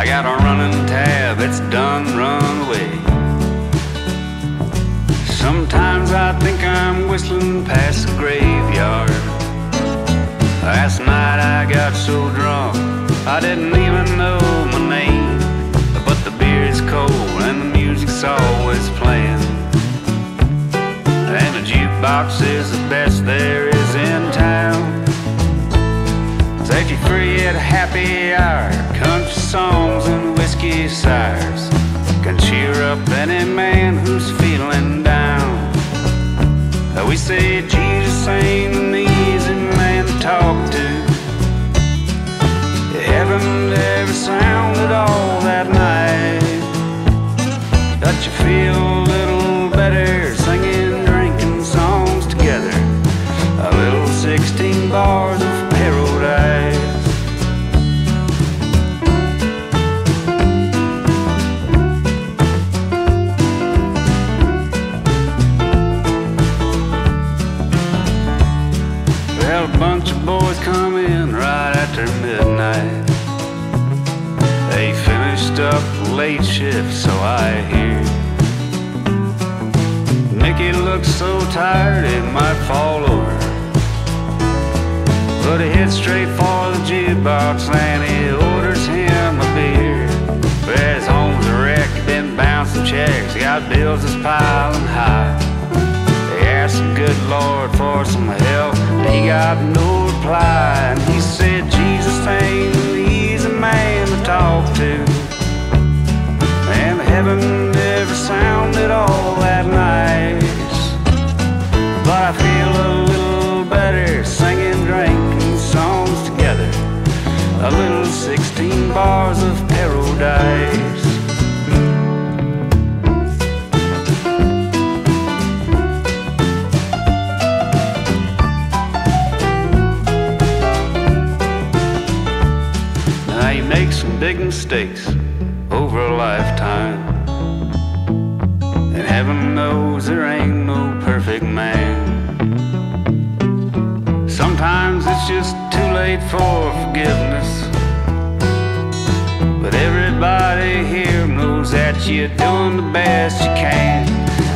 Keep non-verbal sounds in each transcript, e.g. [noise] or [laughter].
I got a running tab, it's done run away. Sometimes I think I'm whistling past the graveyard. Last night I got so drunk, I didn't even know my name. But the beer is cold and the music's always playing. And the jukebox is the best there is in town. You free at a happy hour, country songs and whiskey sours can cheer up any man who's feeling down. We say Jesus ain't an easy man to talk to. Heaven never sounded all that night. That you feel up late shift, so I hear. Mickey looks so tired it might fall over. But he heads straight for the jukebox and he orders him a beer. Well, his home's a wreck, been bouncing checks, he got bills that's piling high. They asked the good Lord for some help, he got no reply. And he said, Jesus ain't an easy man to talk to. Heaven never sounded all that nice. But I feel a little better singing, drinking songs together. A little 16 bars of paradise. Now you make some big mistakes over a lifetime. Heaven knows there ain't no perfect man. Sometimes it's just too late for forgiveness. But everybody here knows that you're doing the best you can.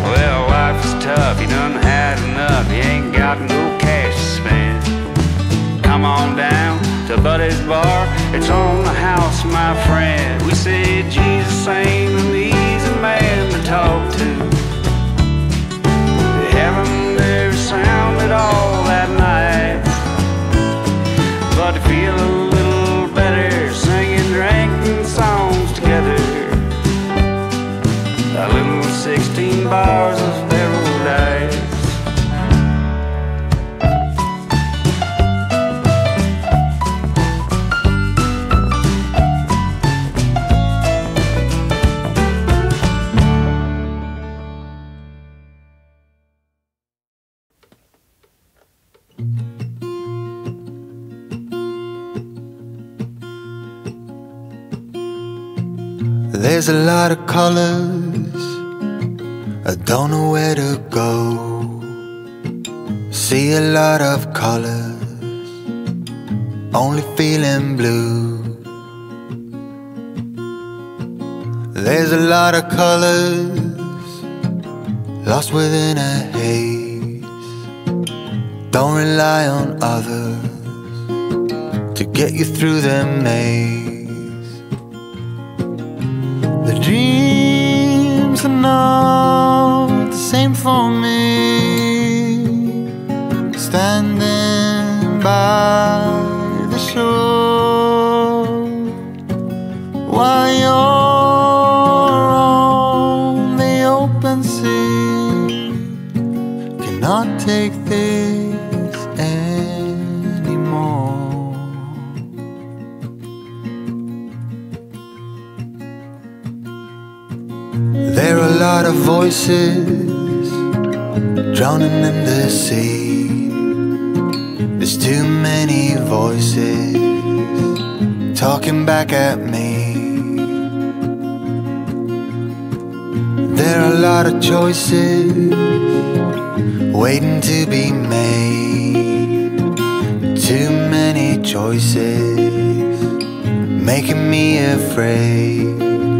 Well, life is tough, you done had enough, you ain't got no cash to spend. Come on down to Buddy's Bar. It's on the house, my friend. We say Jesus ain't an easy man to talk to. But to feel a little better singing, drinking songs together. A little 16 bars of There's a lot of colors, I don't know where to go. See a lot of colors, only feeling blue. There's a lot of colors, lost within a haze. Don't rely on others to get you through the maze. Dreams are not the same for me. Standing by the shore while you're on the open sea, cannot take lot of voices drowning in the sea. There's too many voices talking back at me. There are a lot of choices waiting to be made. Too many choices making me afraid.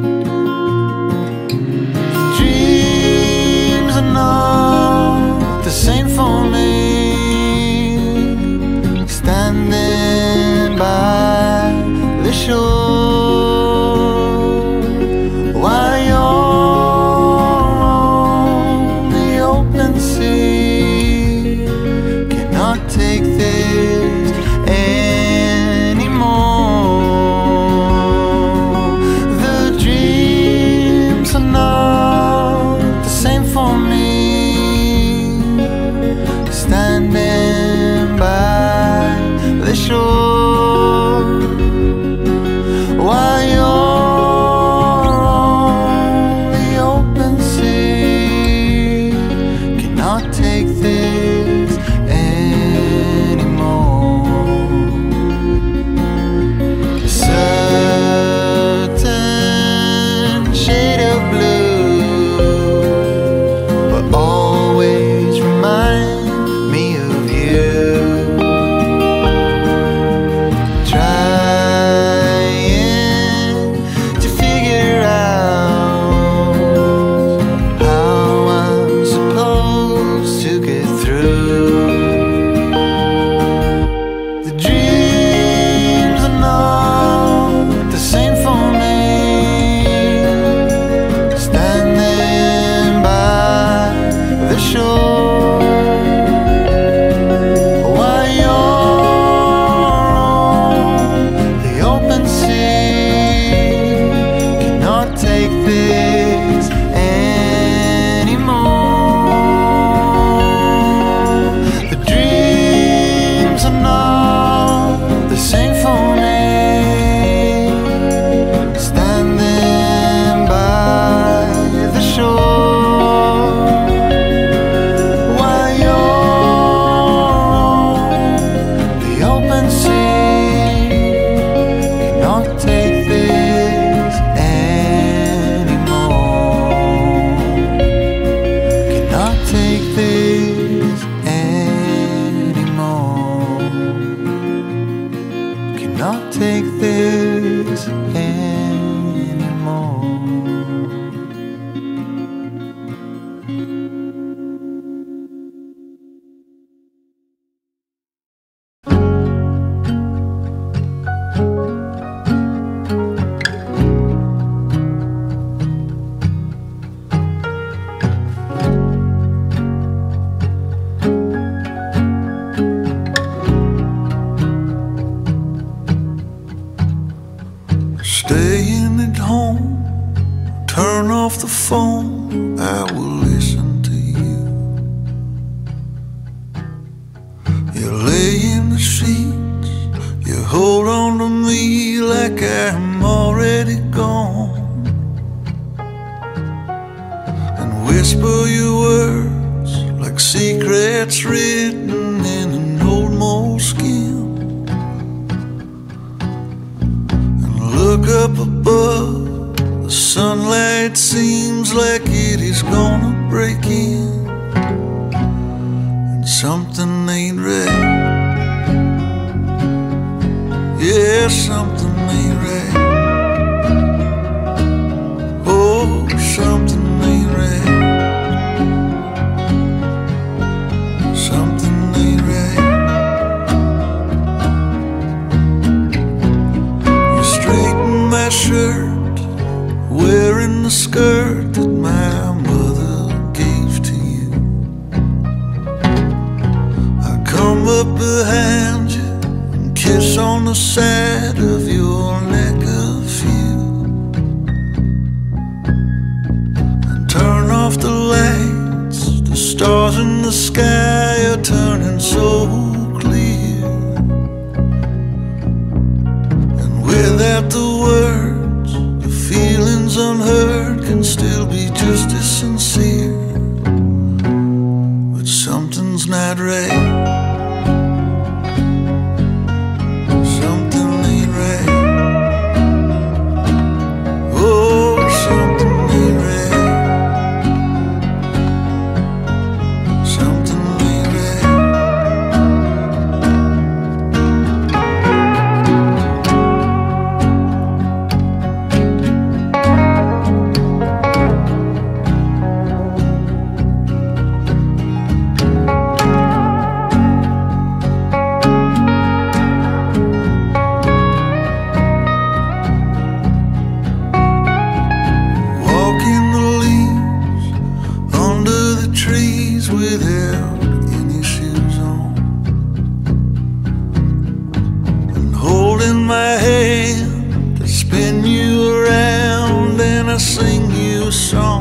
Song.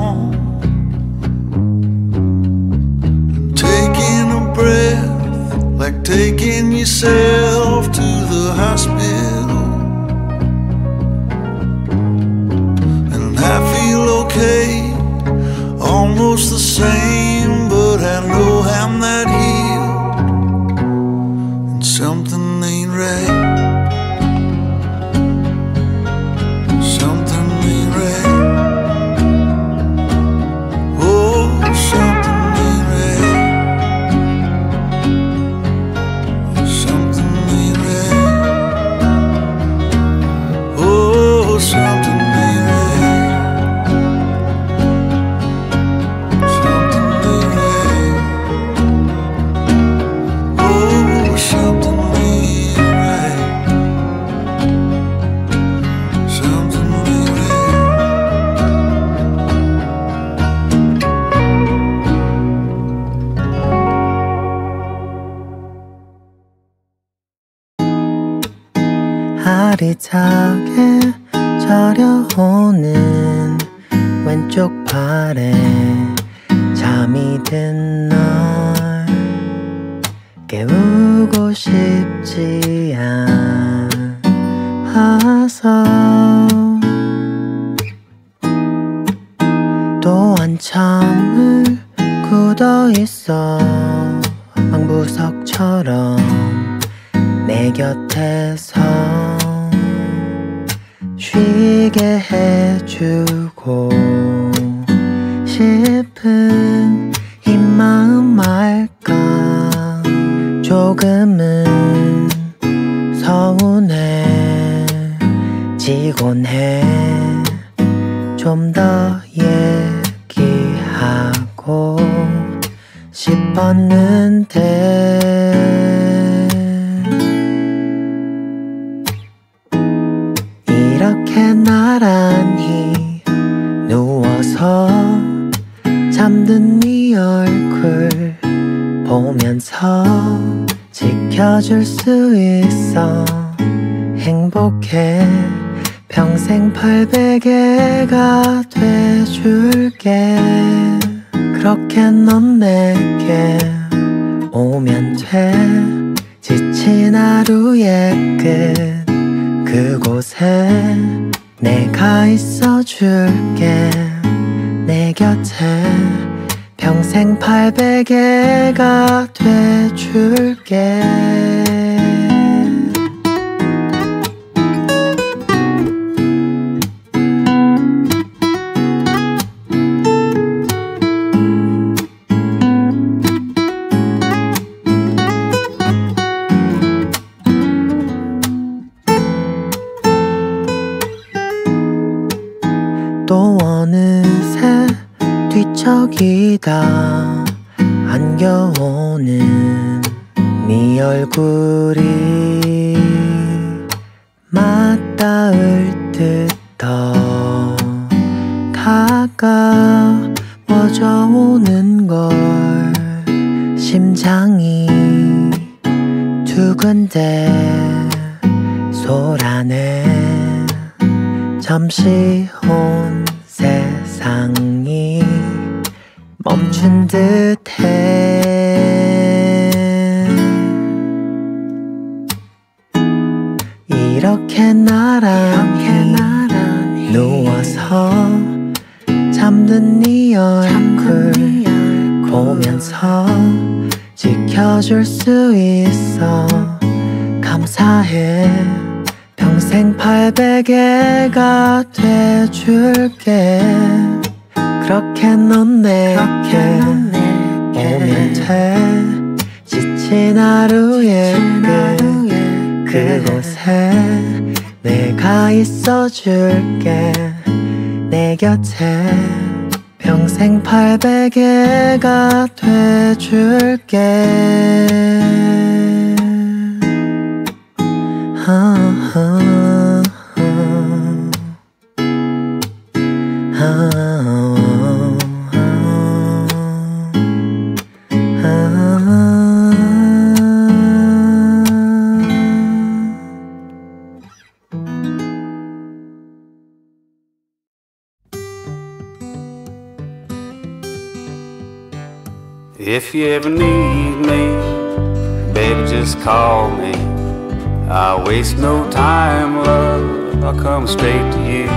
Come straight to you.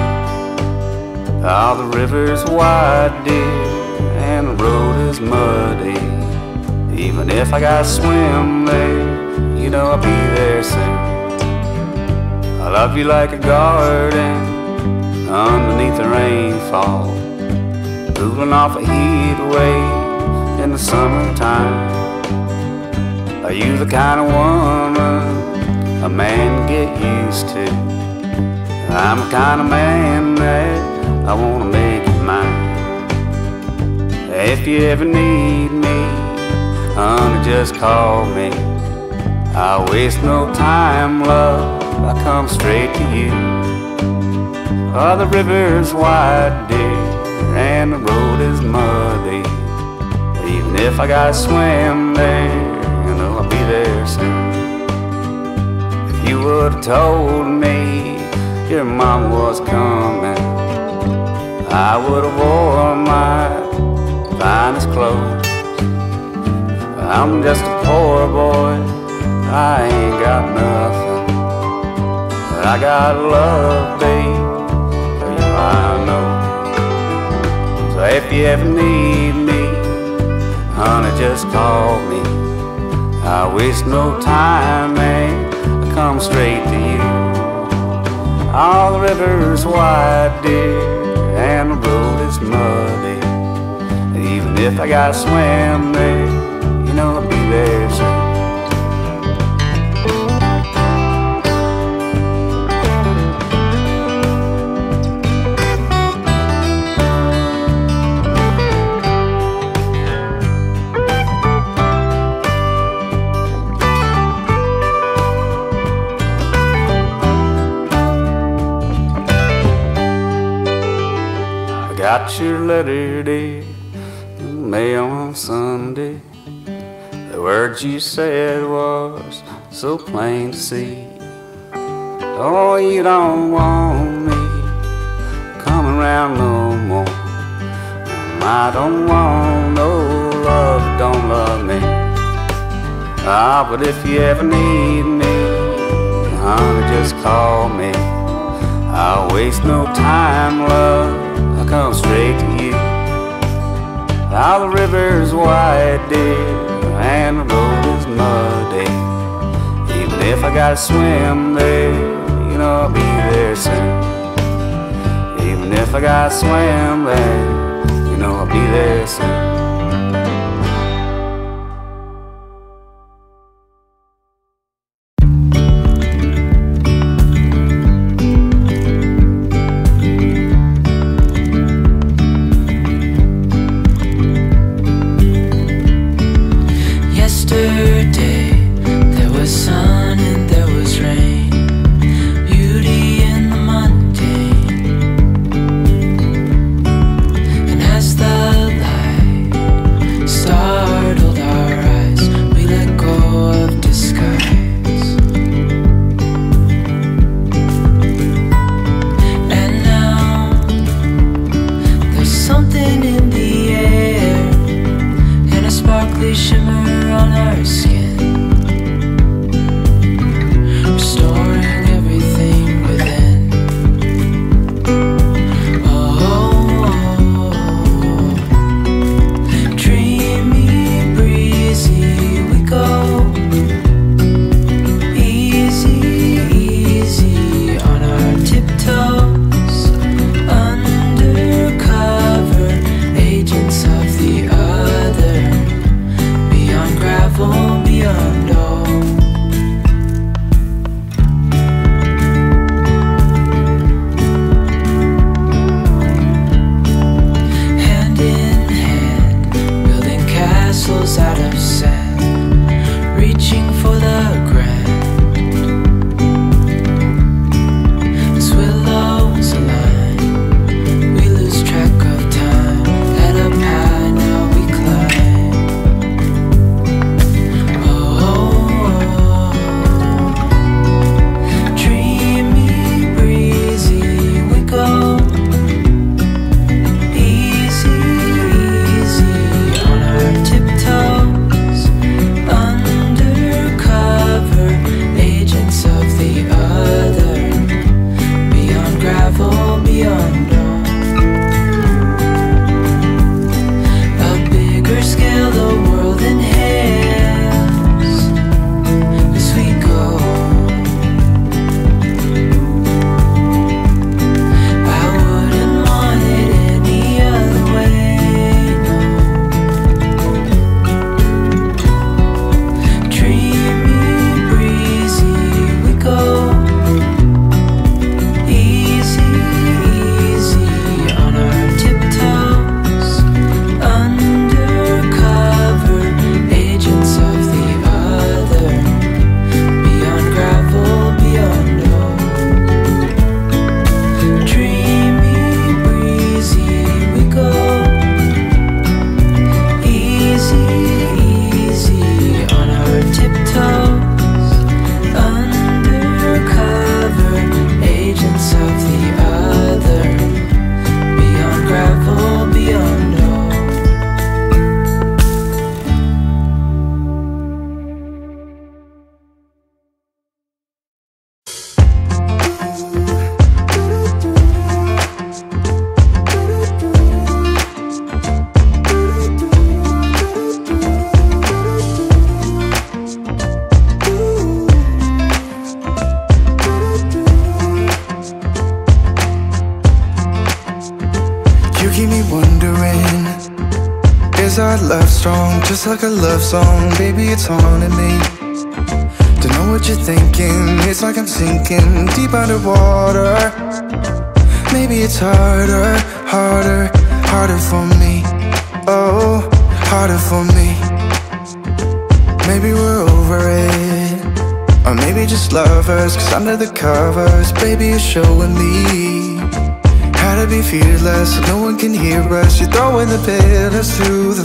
All the river's wide, dear, and the road is muddy. Even if I gotta swim there, you know I'll be there soon. I love you like a garden underneath the rainfall, cooling off a heat wave in the summertime. Are you the kind of woman a man get used to? I'm the kind of man that I wanna make you mine. If you ever need me, honey, just call me. I waste no time, love. I come straight to you. Oh, the river's wide, dear, and the road is muddy. Even if I gotta swim there, you know I'll be there soon. If you would've told me your mom was coming. I would have worn my finest clothes. I'm just a poor boy, I ain't got nothing. But I got love, babe, for you I know. So if you ever need me, honey, just call me. I waste no time, man, I come straight to you. All the rivers wide, dear and the road is muddy. Even if I gotta swim there, Got your letter, dear, mail on Sunday. The words you said was so plain to see. Oh, you don't want me coming around no more. I don't want no love, don't love me. Ah, but if you ever need me, honey, just call me. I'll waste no time, love come straight to you. Now the river's wide, dear, and the road is muddy. Even if I gotta swim there, you know I'll be there soon. Even if I gotta swim there, you know I'll be there soon.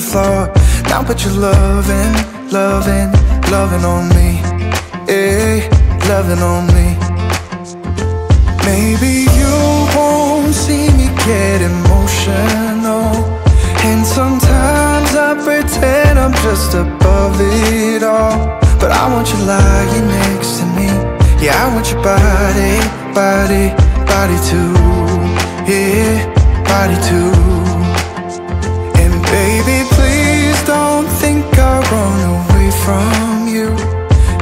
floor Now put your loving, loving, loving on me. Yeah, loving on me. Maybe you won't see me get emotional. And sometimes I pretend I'm just above it all. But I want you lying next to me. Yeah, I want your body, body, body too. Yeah, body too. from you.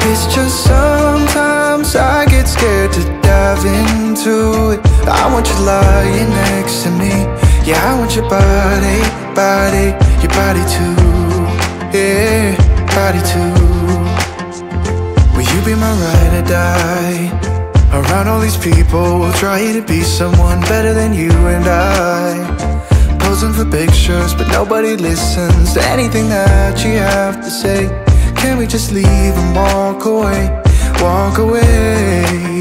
It's just sometimes I get scared to dive into it. I want you lying next to me. Yeah, I want your body, body, your body too. Yeah, body too. Will you be my ride or die? Around all these people, we'll try to be someone better than you and I. Posing for pictures, but nobody listens to anything that you have to say. Can we just leave and walk away, walk away.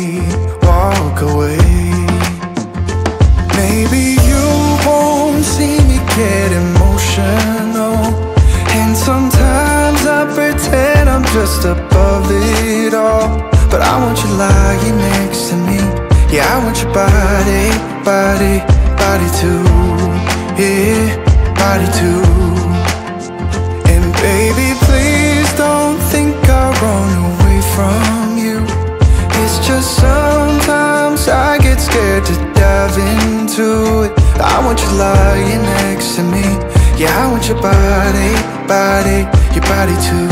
body too.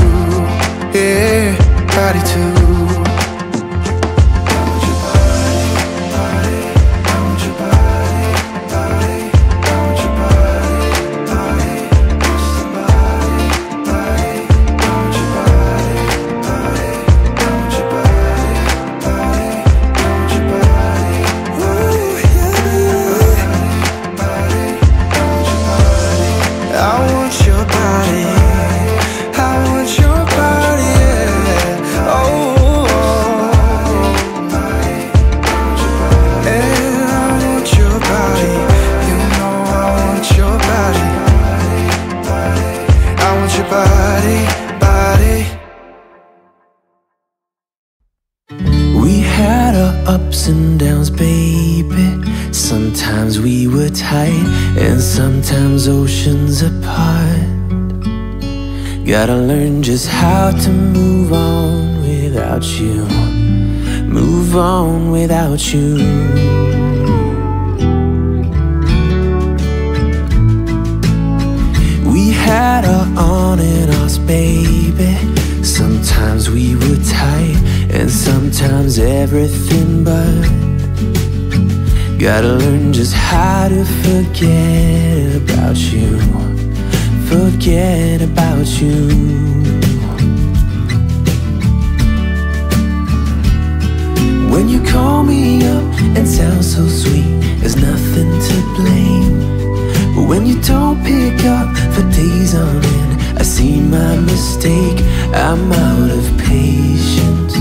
mistake. I'm out of patience.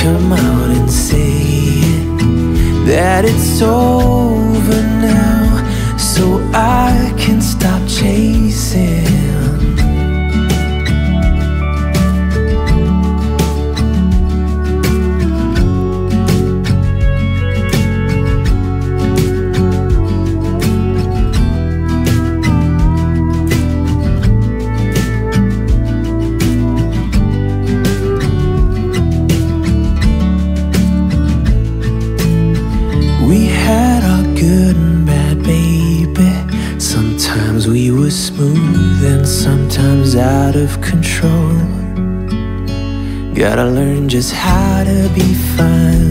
Come out and say it, that it's over. just how to be fun.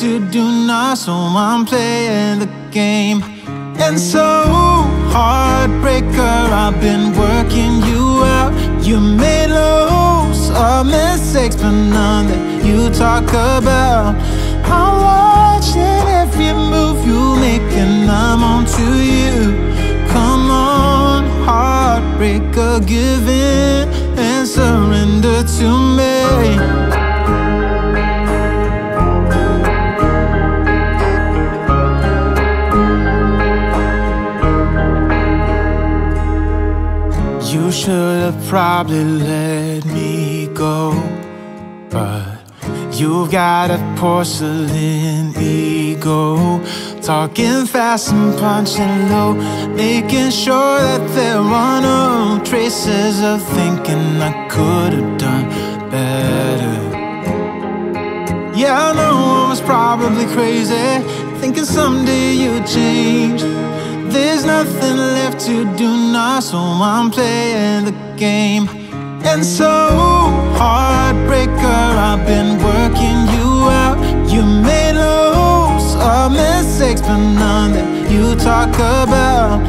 To do now, so I'm playing the game. And so, heartbreaker, I've been working you out. You made loads of mistakes, but none that you talk about. I'm watching every move you make, and I'm on to you. Come on, heartbreaker, give in and surrender to me. Have probably let me go. But you've got a porcelain ego. Talking fast and punching low. Making sure that there are no traces of thinking I could have done better. Yeah, I know I was probably crazy. Thinking someday you'd change. There's nothing left to do now, so I'm playing the game. And so, heartbreaker, I've been working you out. You made loads of mistakes, but none that you talk about.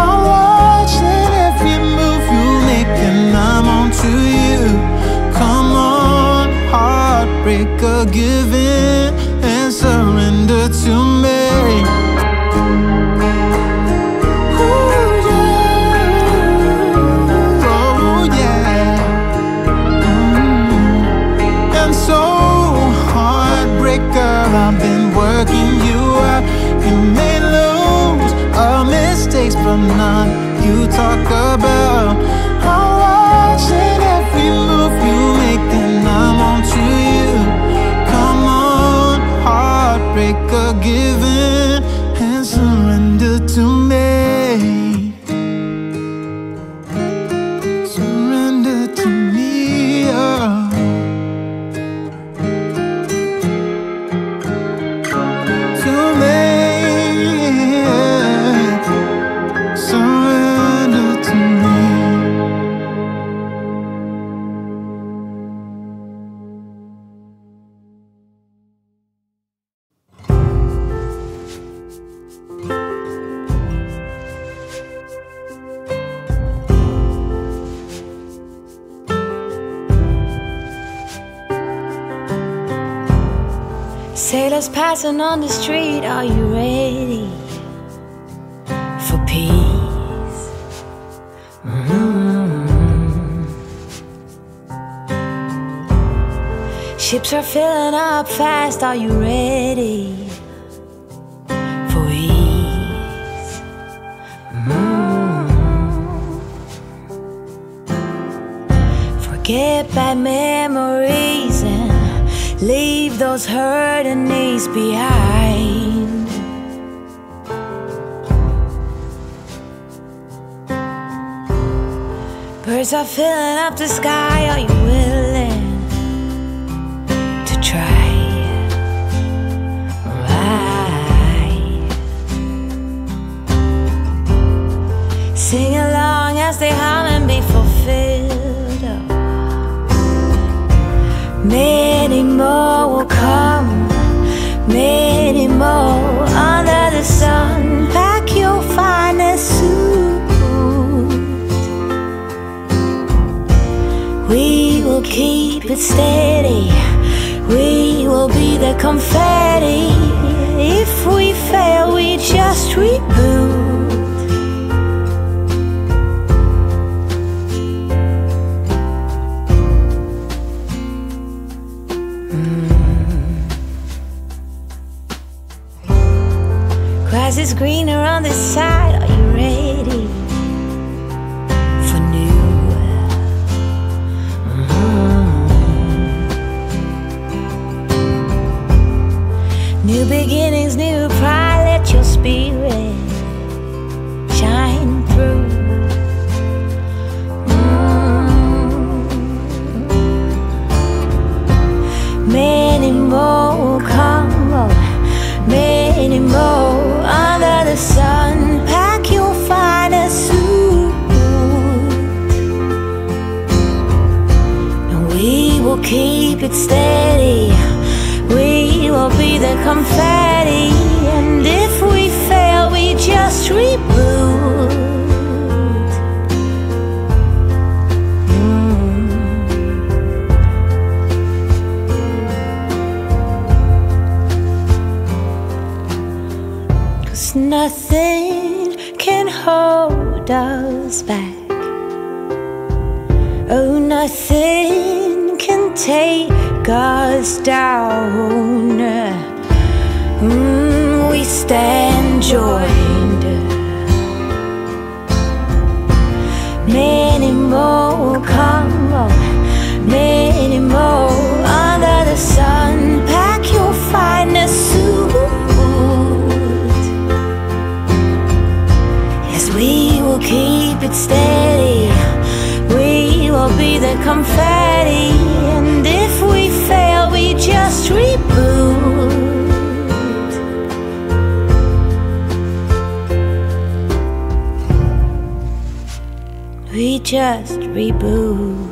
I'm watching every move you make, and I'm on to you. Come on, heartbreaker, give in and surrender to me. Working you out. You made loads of mistakes, but none you talk about. I'm every move you make, I'm you. Come on, heartbreaker, Sailors passing on the street, are you ready for peace? Mm. Ships are filling up fast, are you ready for ease? Mm. Forget bad memories leave those hurting knees behind. Birds are filling up the sky. Are you willing to try? Right. Sing along as they hum and be fulfilled. Many it steady. We will be the confetti. If we fail, we just reboot. Mm. Grass is greener on this side. Beginnings, new pride. Let your spirit shine through. Mm. Many more come. Oh, many more under the sun. Pack your finest suit. And we will keep it steady. The confetti. And if we fail, we just reboot. Hmm. Cause nothing can hold us back. Oh, nothing can take us down. Stand joined. Many more will come, oh, many more under the sun. Pack your finest suit. Yes, we will keep it steady. We will be the confetti. And if we fail, we just reboot. Just reboot.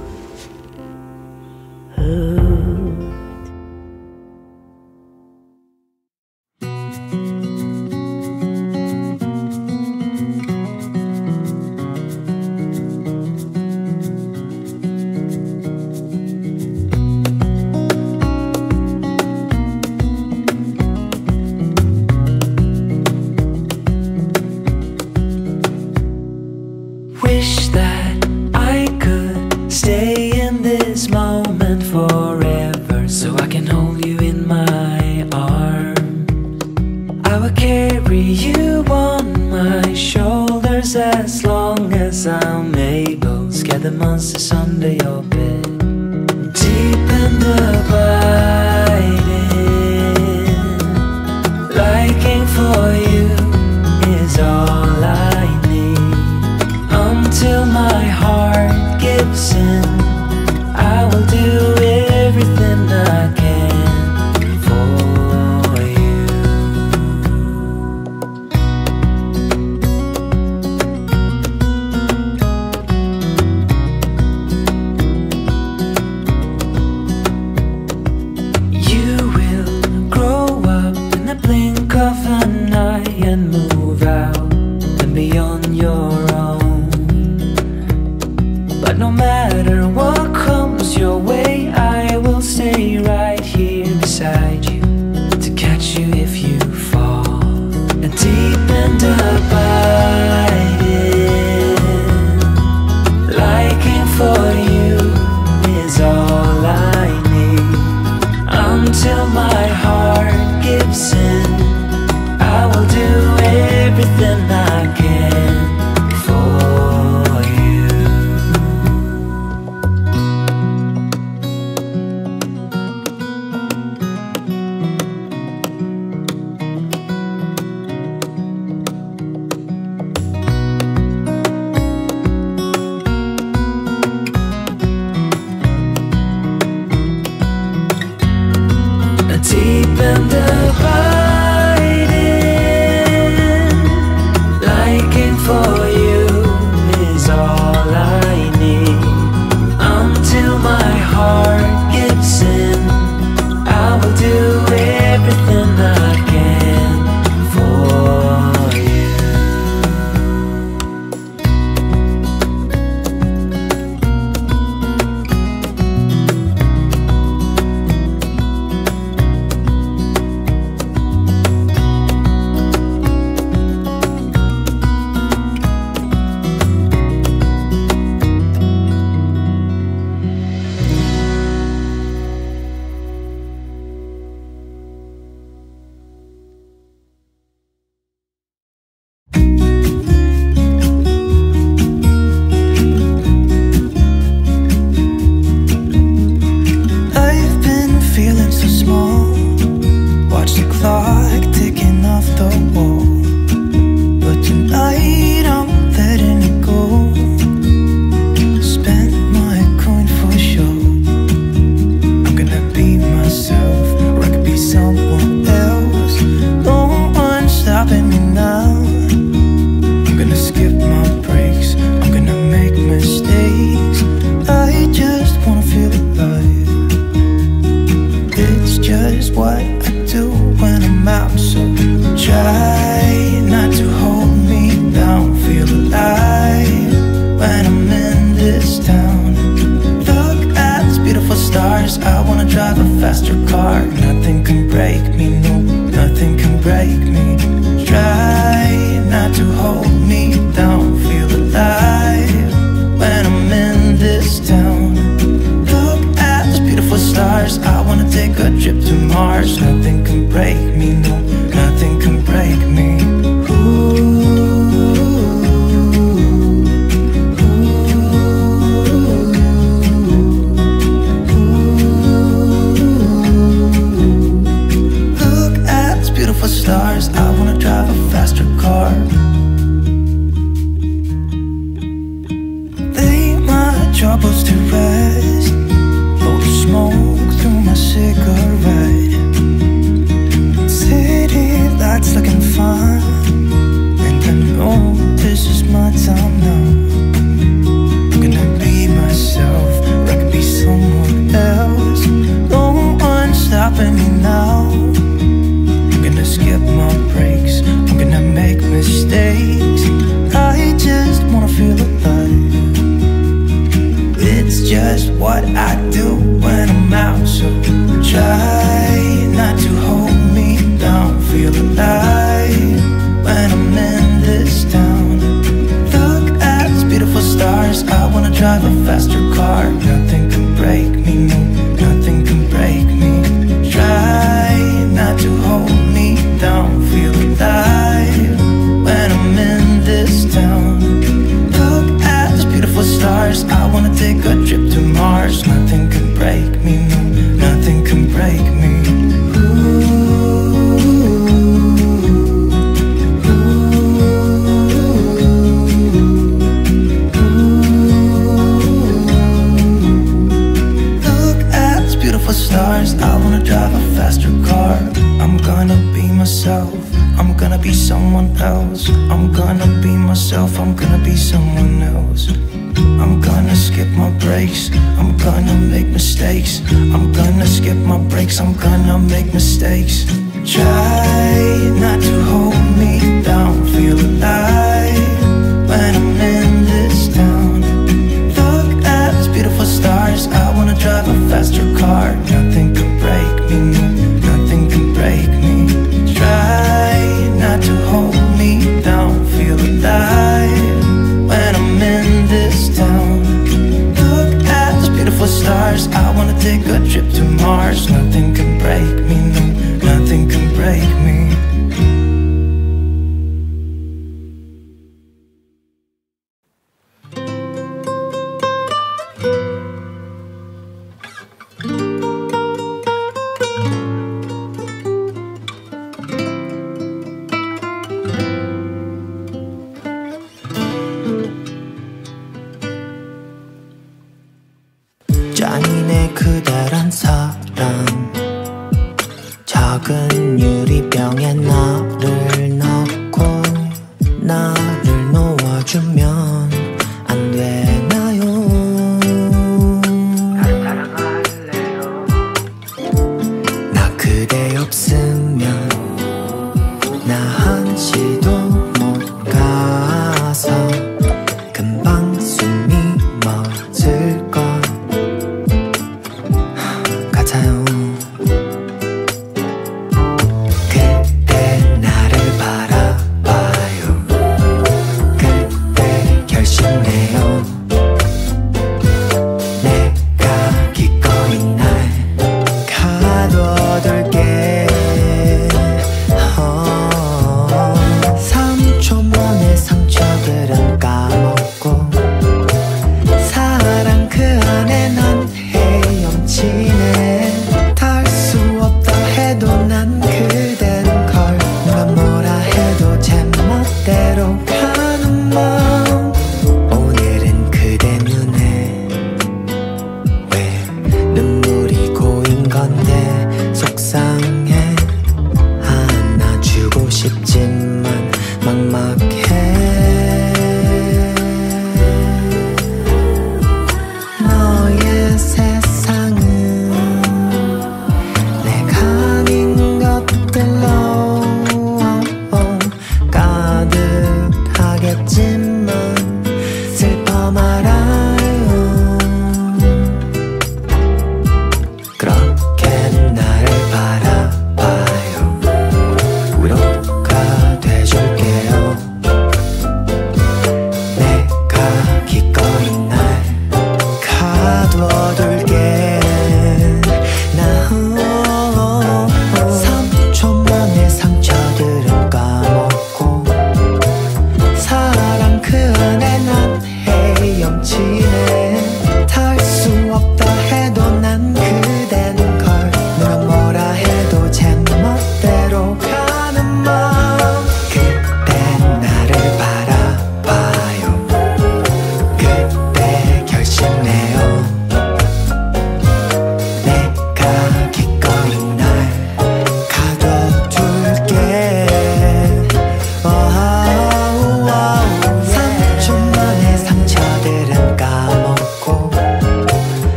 Catch you if you fall. And deep and abiding,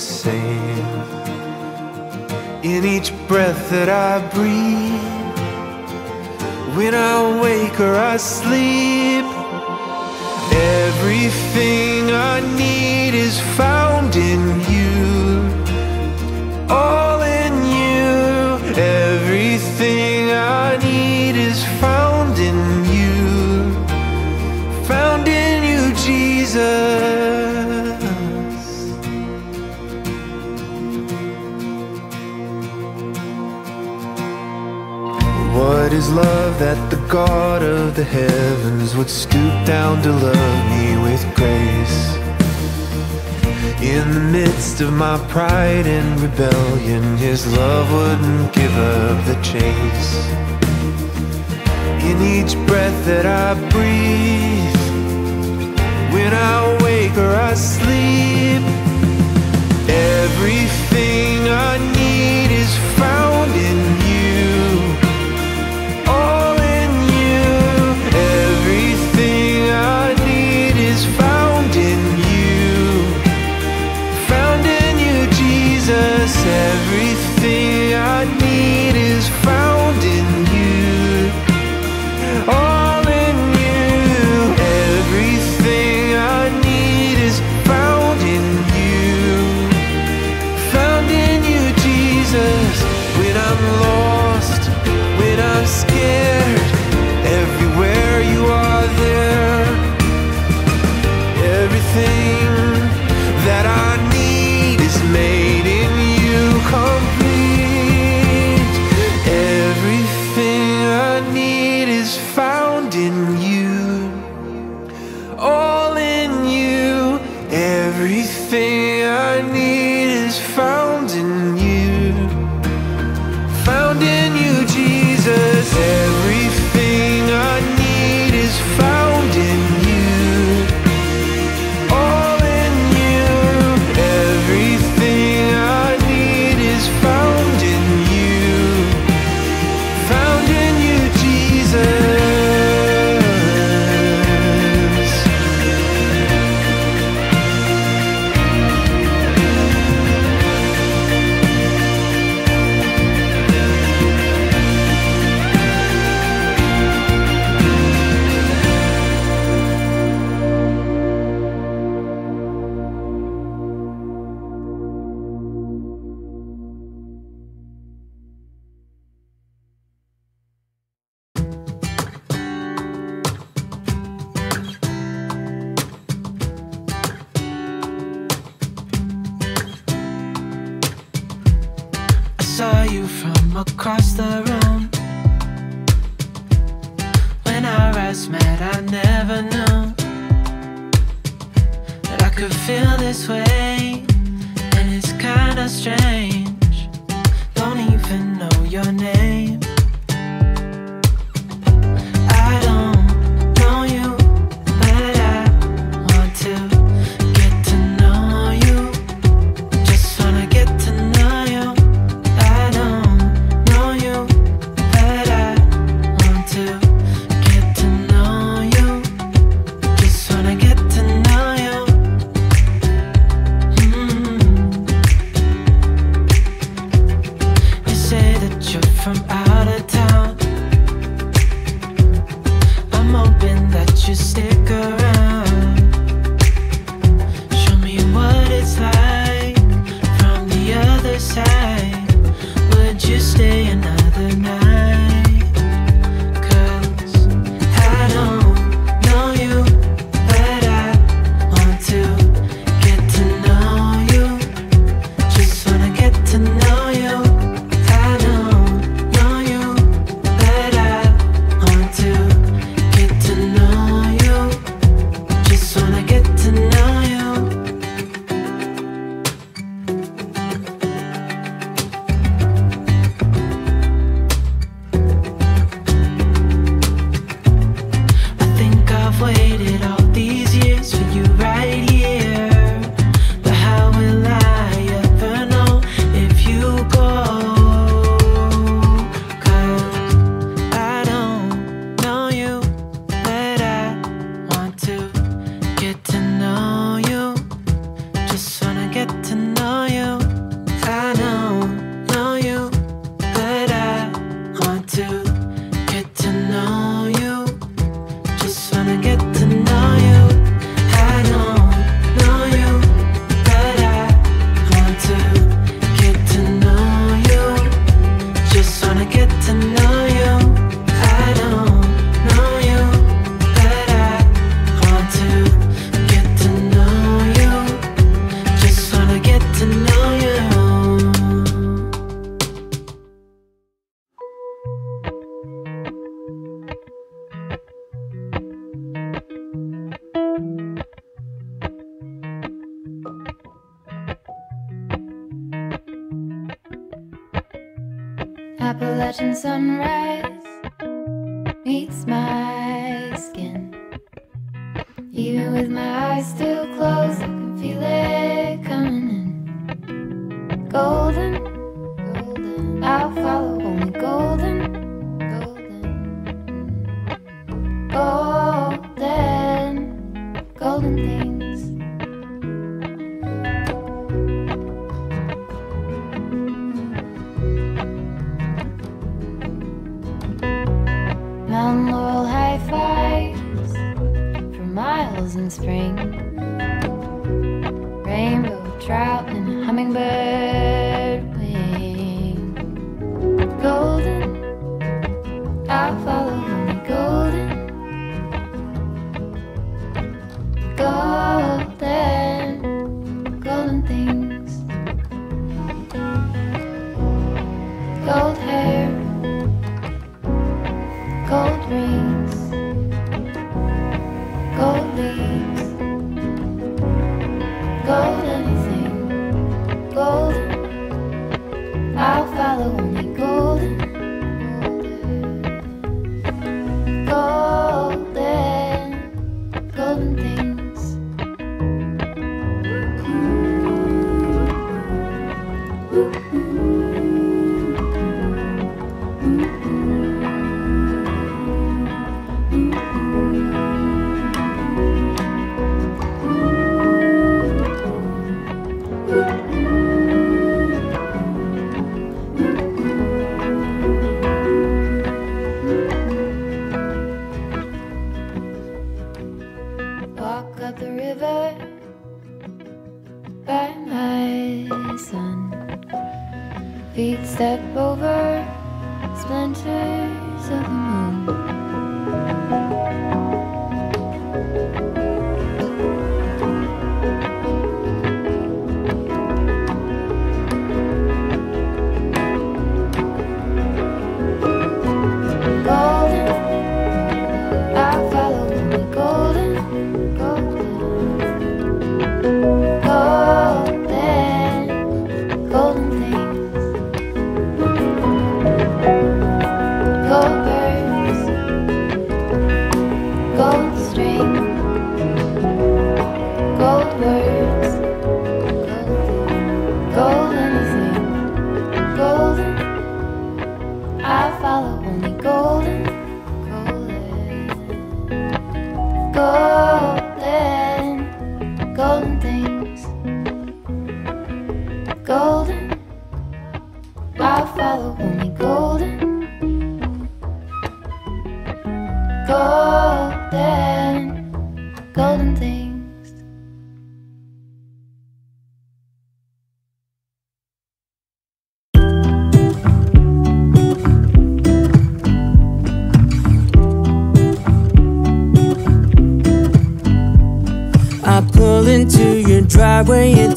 the same. pride and rebellion His love wouldn't give up the chase In each breath that I breathe When I wake or I sleep every.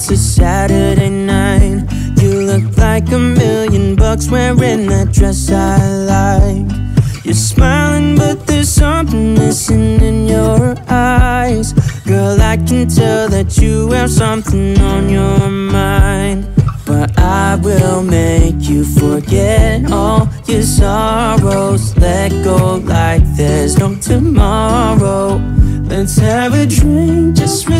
It's a Saturday night. You look like a million bucks wearing that dress I like. You're smiling, but there's something missing in your eyes. Girl, I can tell that you have something on your mind. But I will make you forget all your sorrows. Let go like there's no tomorrow. Let's have a drink,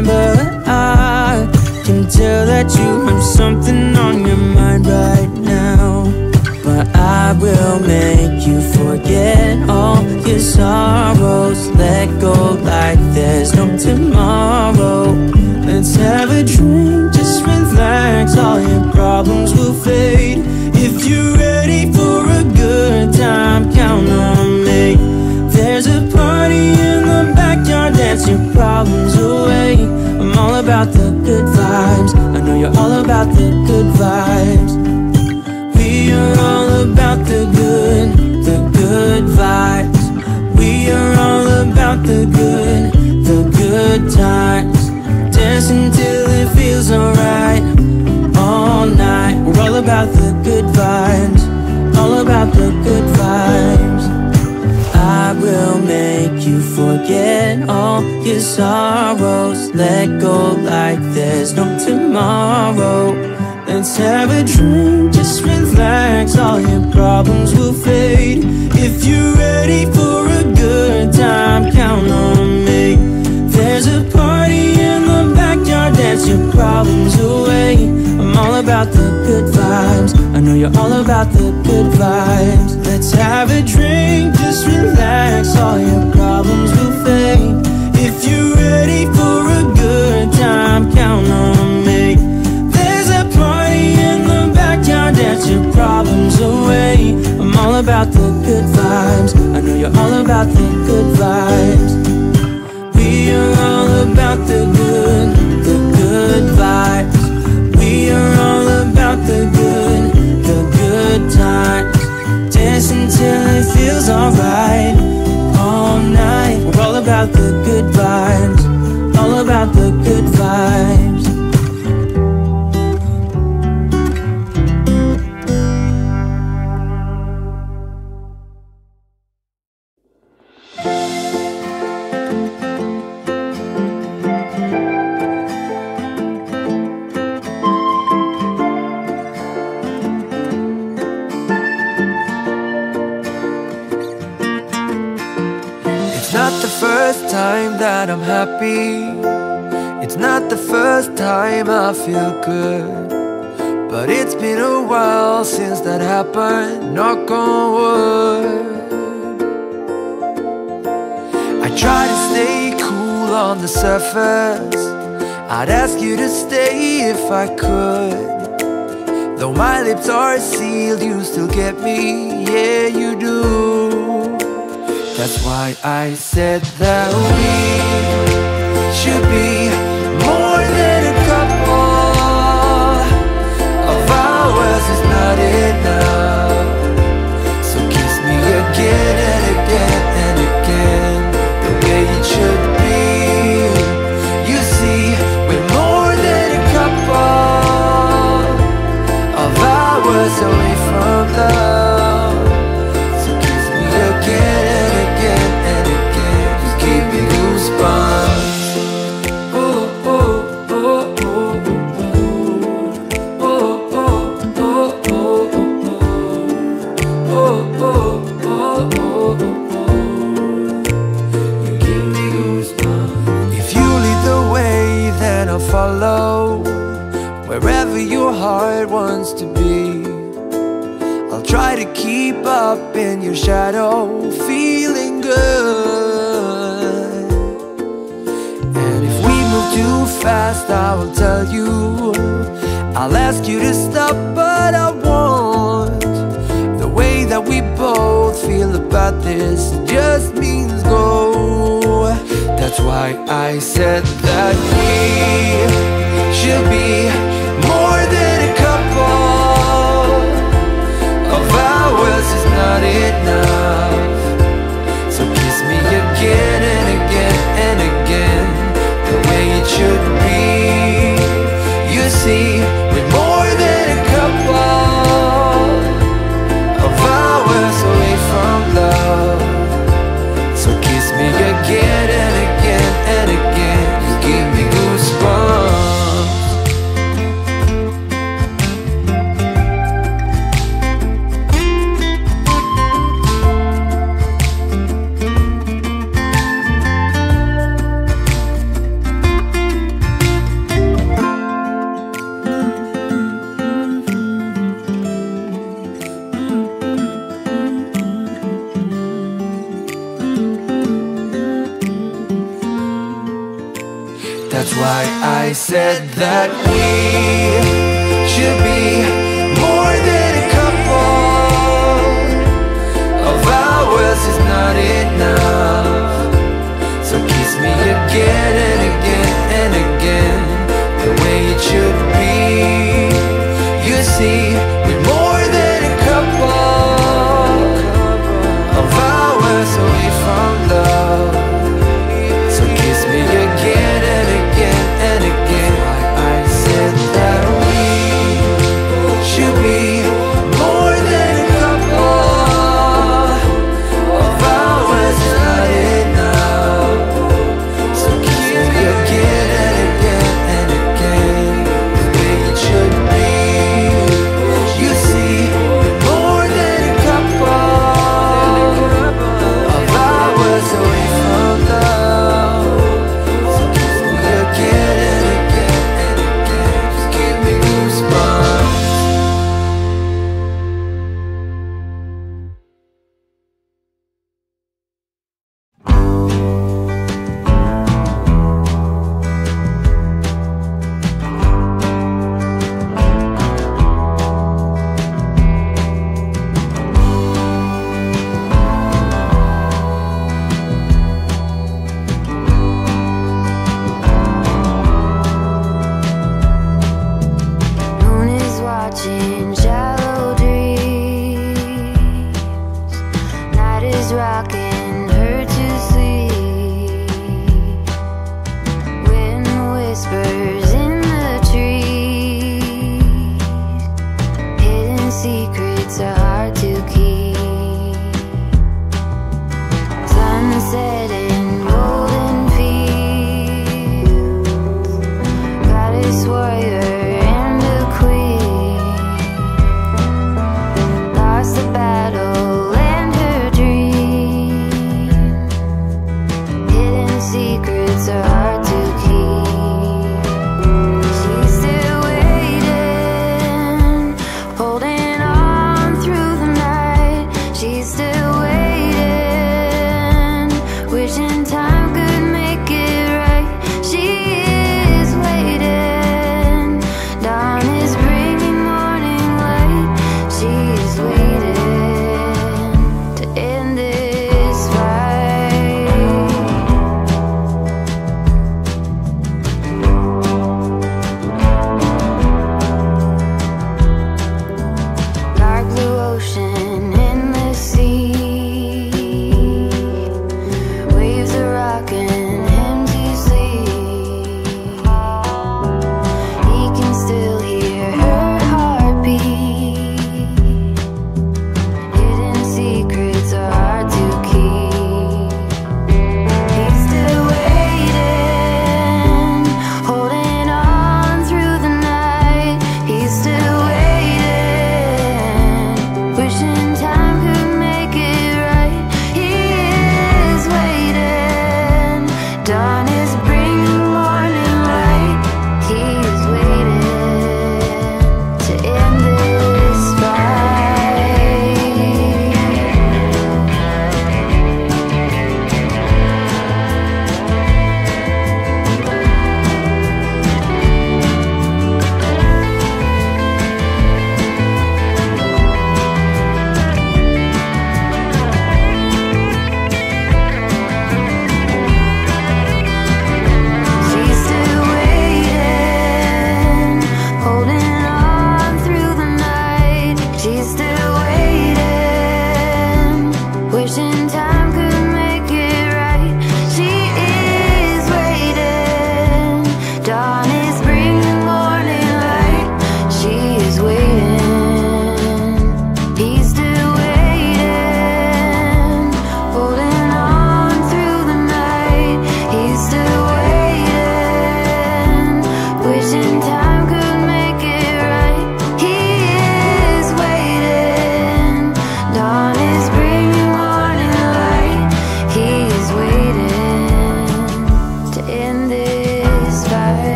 it fine, but I can tell that you have something on your mind right now. But I will make you forget all your sorrows. Let go like there's no tomorrow. Let's have a drink, just relax, all your problems will fade. If you're ready for a good time, count on me. There's a party in the backyard, dance your problems away. I'm all about the good vibes, I know you're all about the good vibes. We are all about the good, the good vibes. We are all about the good, the good times. Dance until it feels alright, all night. We're all about the good vibes, all about the you forget all your sorrows. Let go like there's no tomorrow. Let's have a drink, just relax, all your problems will fade. If you're ready for a good time, count on me. There's a party in the backyard, dance your problems away. All about the good vibes, I know you're all about the good vibes. Let's have a drink, just relax, all your problems will fade. If you're ready for a good time, count on me. There's a party in the backyard, dance your problems away. I'm all about the good vibes, I know you're all about the good vibes.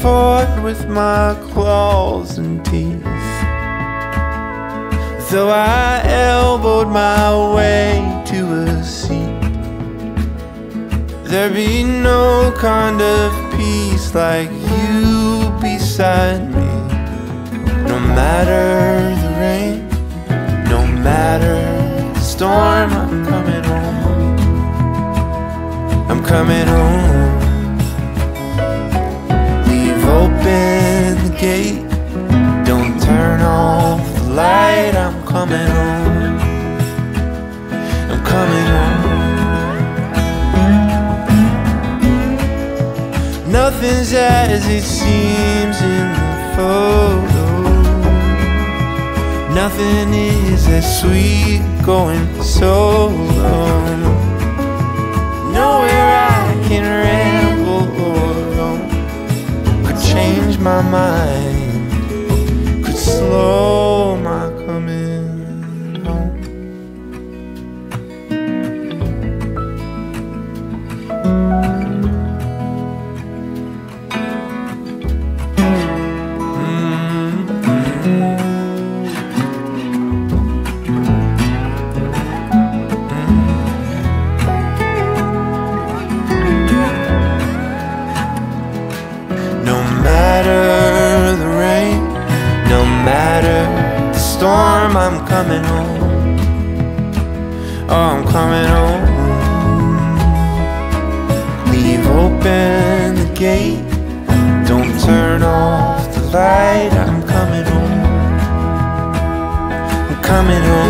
fought with my claws and teeth. Though I elbowed my way to a seat, there be no kind of peace like you beside me. No matter the rain, no matter the storm, I'm coming home. I'm coming home. open the gate. Don't turn off the light. I'm coming home. I'm coming home. Nothing's as it seems in the photo. Nothing is as sweet going solo. my mind could slow open the gate. Don't turn off the light. I'm coming home. I'm coming home.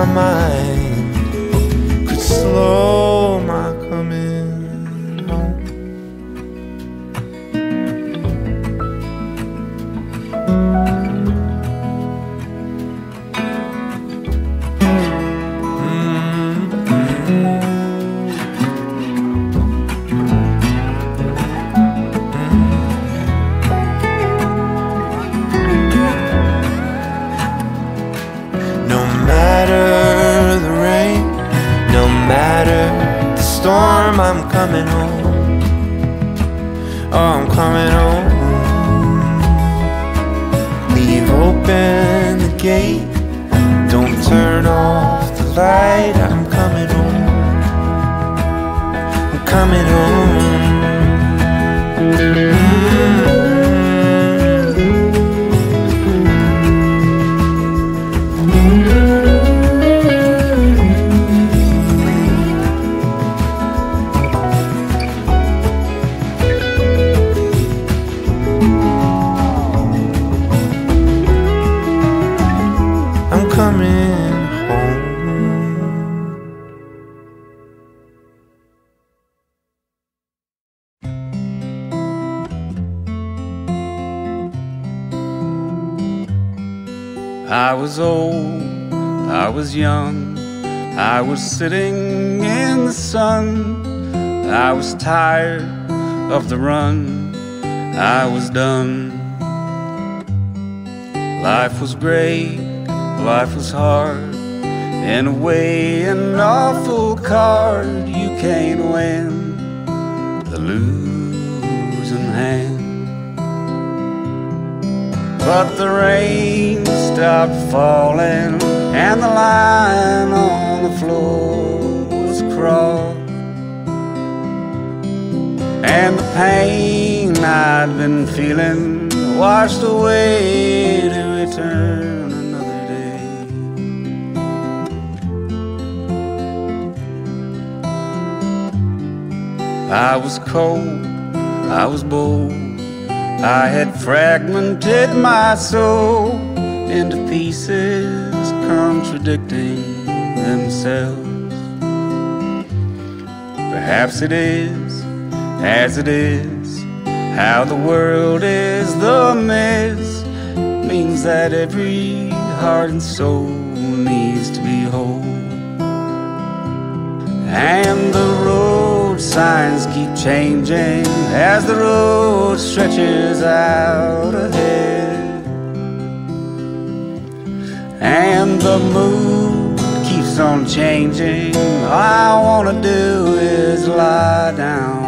my mind could slow coming home. Oh, I'm coming home. Leave open the gate. Don't turn off the light. I'm coming home. I'm coming home. sitting in the sun. I was tired of the run, I was done. Life was great, life was hard. In a way, an awful card you can't win. The losing hand. But the rain stopped falling, and the line on and the floor was crawl. And the pain I'd been feeling washed away to return another day. I was cold, I was bold, I had fragmented my soul into pieces contradictory. Perhaps it is as it is, how the world is the mess. Means that every heart and soul needs to be whole. And the road signs keep changing as the road stretches out ahead. And the moon on changing. All I wanna do is lie down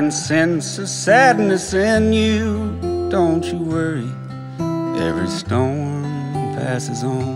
can sense a sadness in you. Don't you worry, every storm passes on.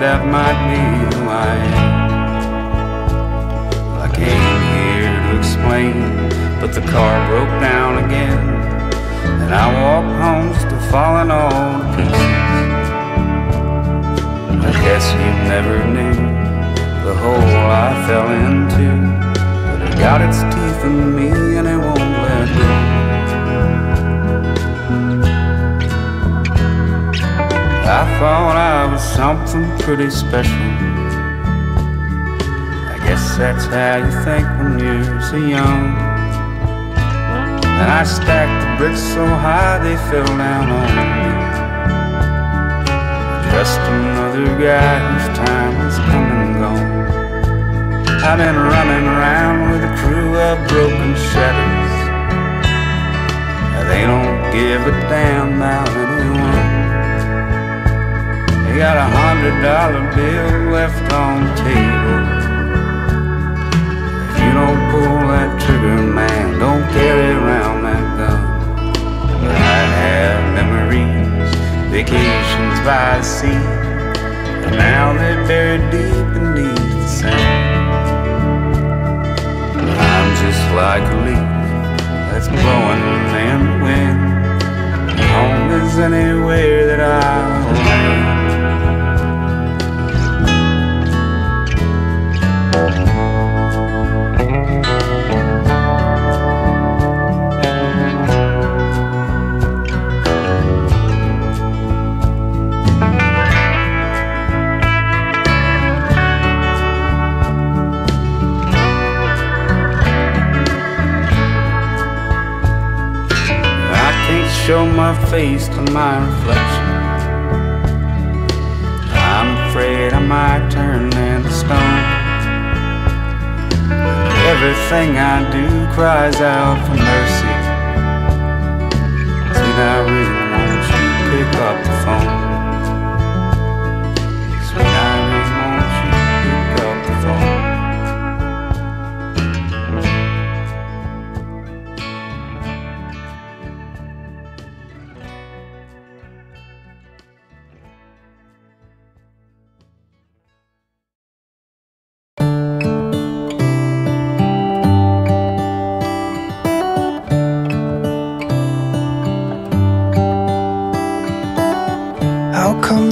That might be who I am. I came here to explain, but the car broke down again. And I walked home just falling all to pieces. I guess you never knew the hole I fell into. But it got its teeth in me and it I thought I was something pretty special. I guess that's how you think when you're so young. And I stacked the bricks so high they fell down on me. Just another guy whose time has come and gone. I've been running around with a crew of broken shadows. They don't give a damn anyone. They got a hundred dollar bill left on the table. If you don't pull that trigger, man, don't carry around that gun. But I have memories, vacations by the sea, and now they're buried deep beneath the sand. I'm just like a leaf that's blowing in the wind. Home is anywhere that I land. Show my face to my reflection. I'm afraid I might turn into stone. Everything I do cries out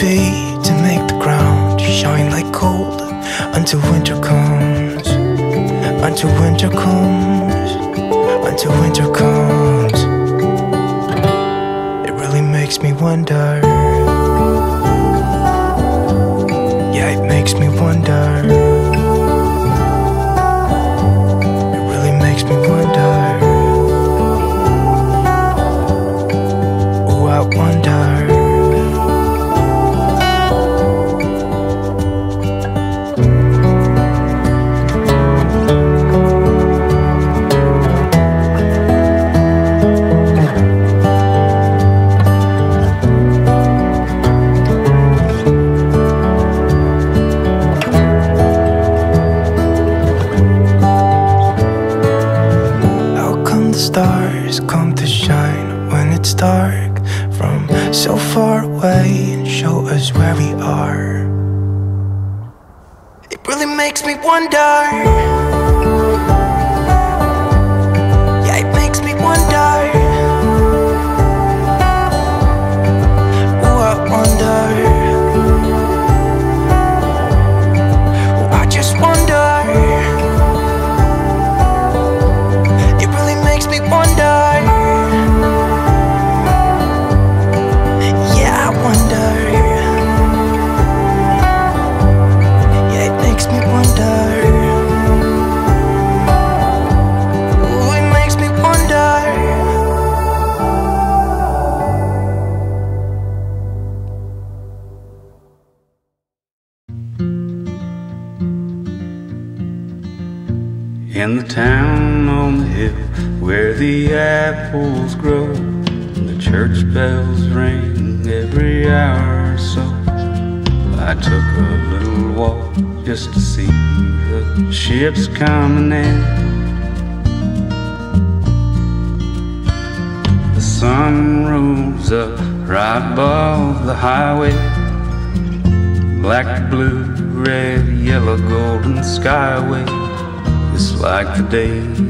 To make the ground shine like gold until winter comes? Until winter comes, until winter comes. It really makes me wonder. Yeah, it makes me wonder. It really makes me wonder. Oh, I wonder. Dark from so far away and show us where we are? It really makes me wonder. Day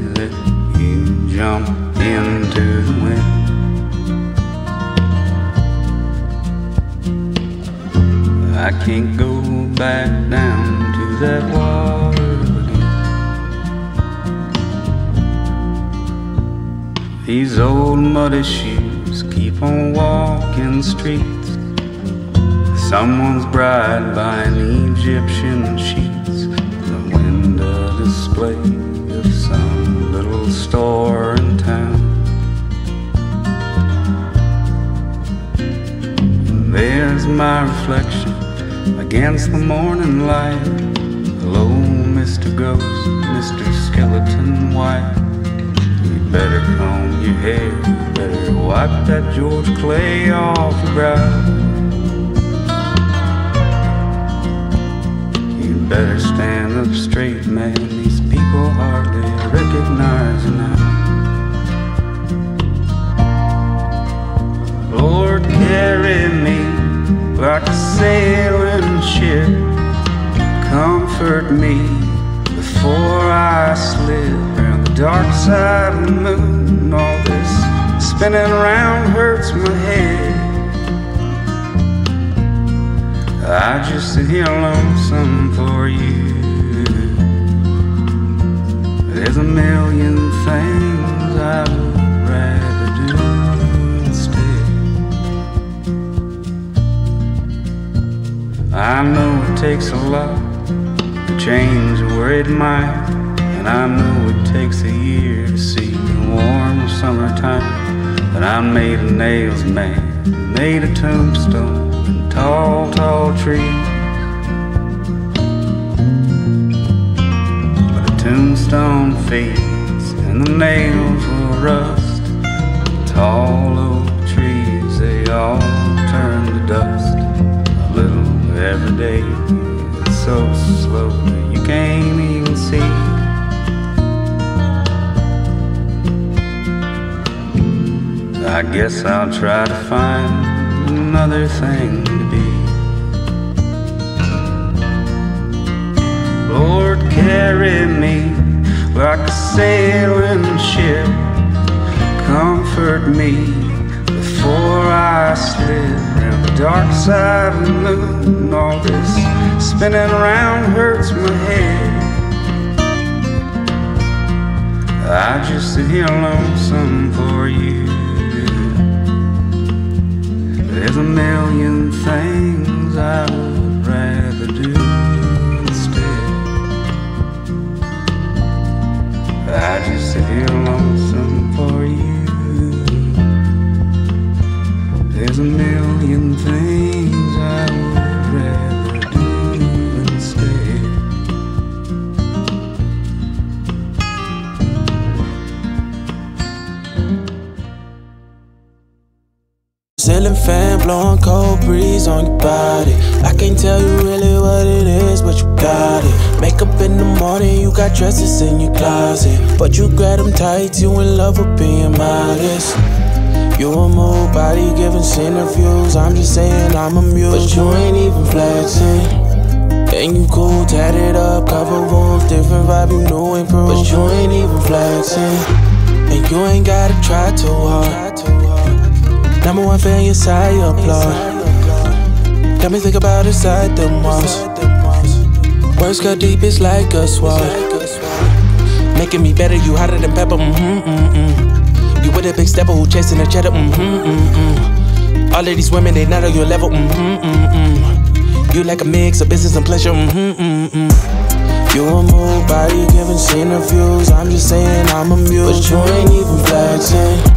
Making me better, you hotter than pepper, mm hmm, mm hmm. You with a big stepper who chasing a cheddar, mm hmm, mm hmm. All of these women, they not on your level, mm hmm, mm hmm. You like a mix of business and pleasure, mm hmm, mm hmm. You a move, body giving, seen views. I'm just saying I'm amused, but you ain't even flexing.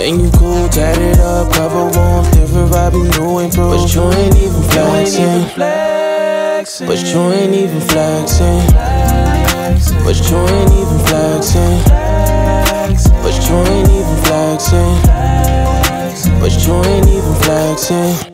Think you cool, tatted up, cover warm, different vibe, you know ain't pro. But you ain't even flexing. You ain't even flexing. But you ain't even flexing. But you ain't even flexing. But you ain't even flexing. But you ain't even flexing.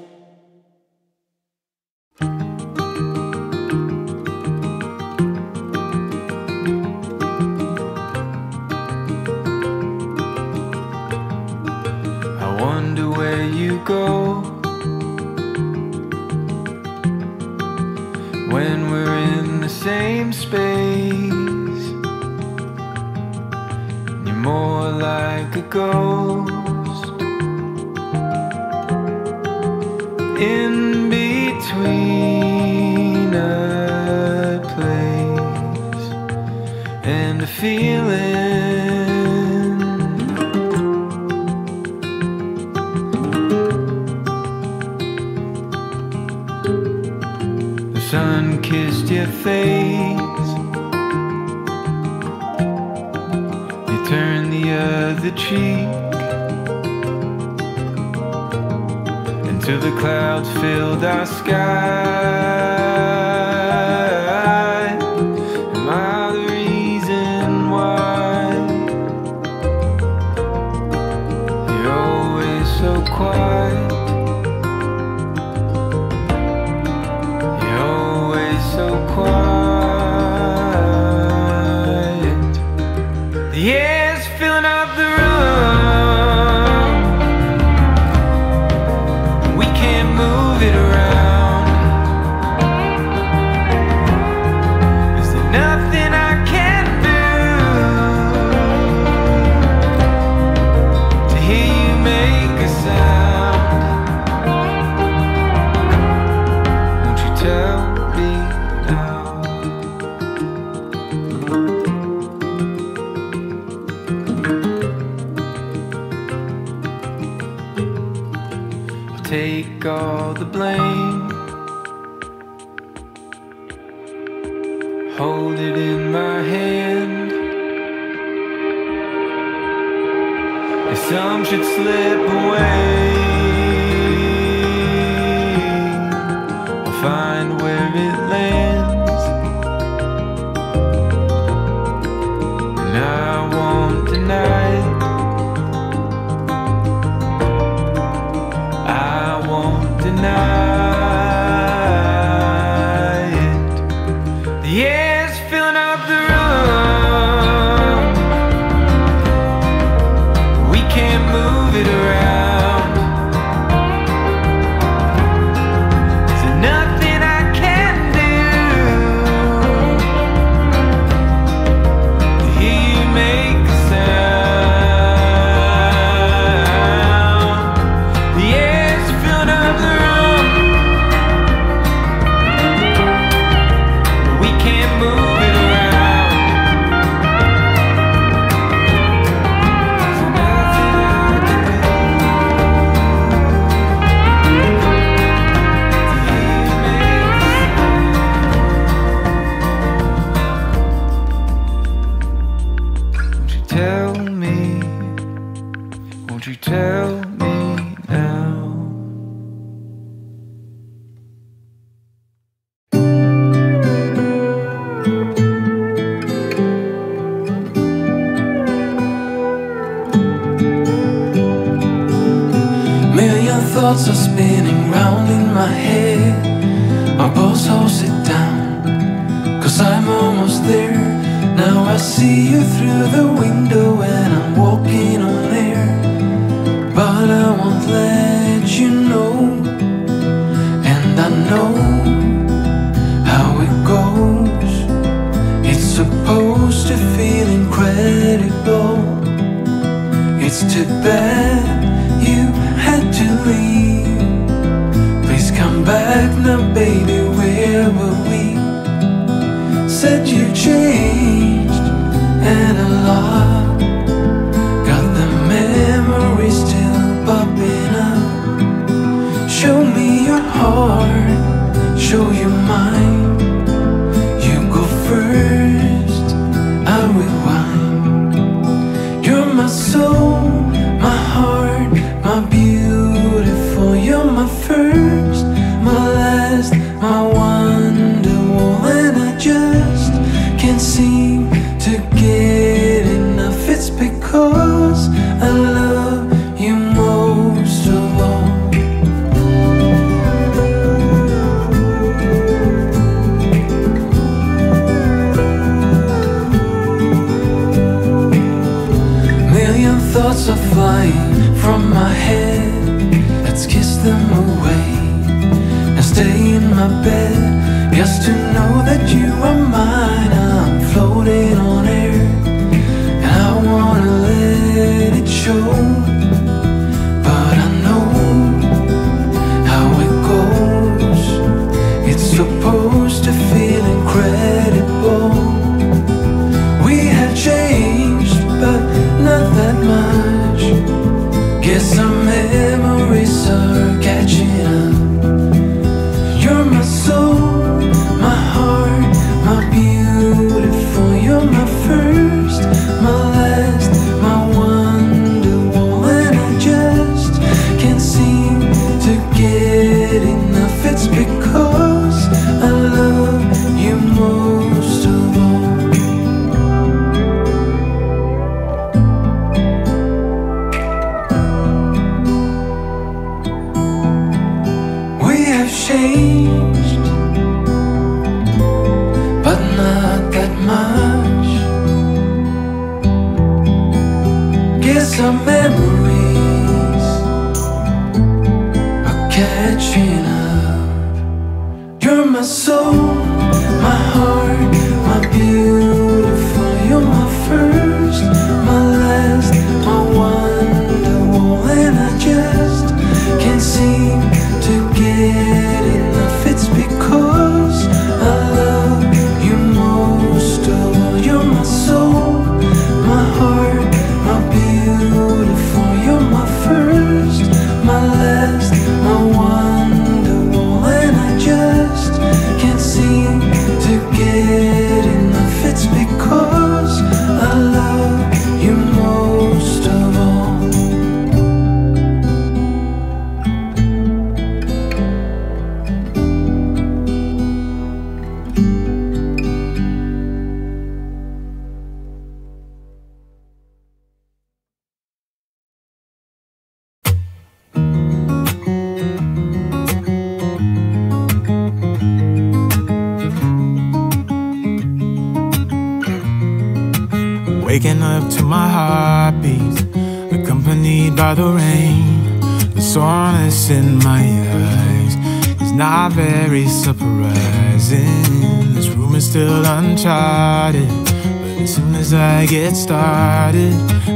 Because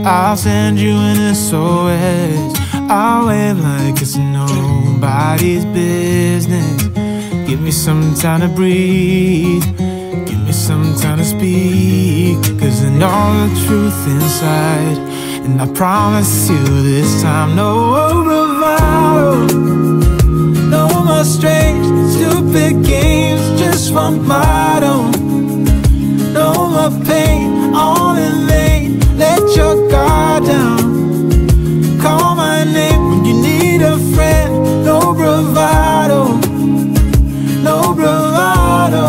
I'll send you an SOS. I'll wave like it's nobody's business. Give me some time to breathe. Give me some time to speak. Cause I know the truth inside. And I promise you this time, no bravado. No more strange, stupid games, just one motto. No more pain, all in vain. Your guard down. Call my name when you need a friend. No bravado, no bravado.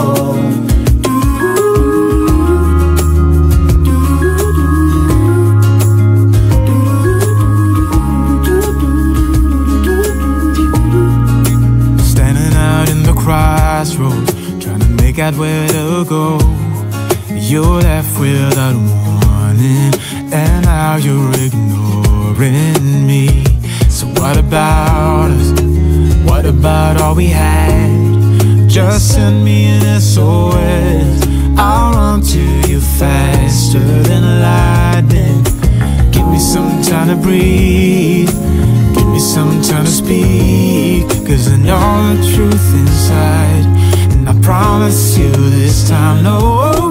Standing out in the crossroads, trying to make out where to go. You're left without warning, now you're ignoring me. So, what about us? What about all we had? Just send me an SOS. I'll run to you faster than lightning. Give me some time to breathe. Give me some time to speak. Cause I know the truth inside. And I promise you this time, no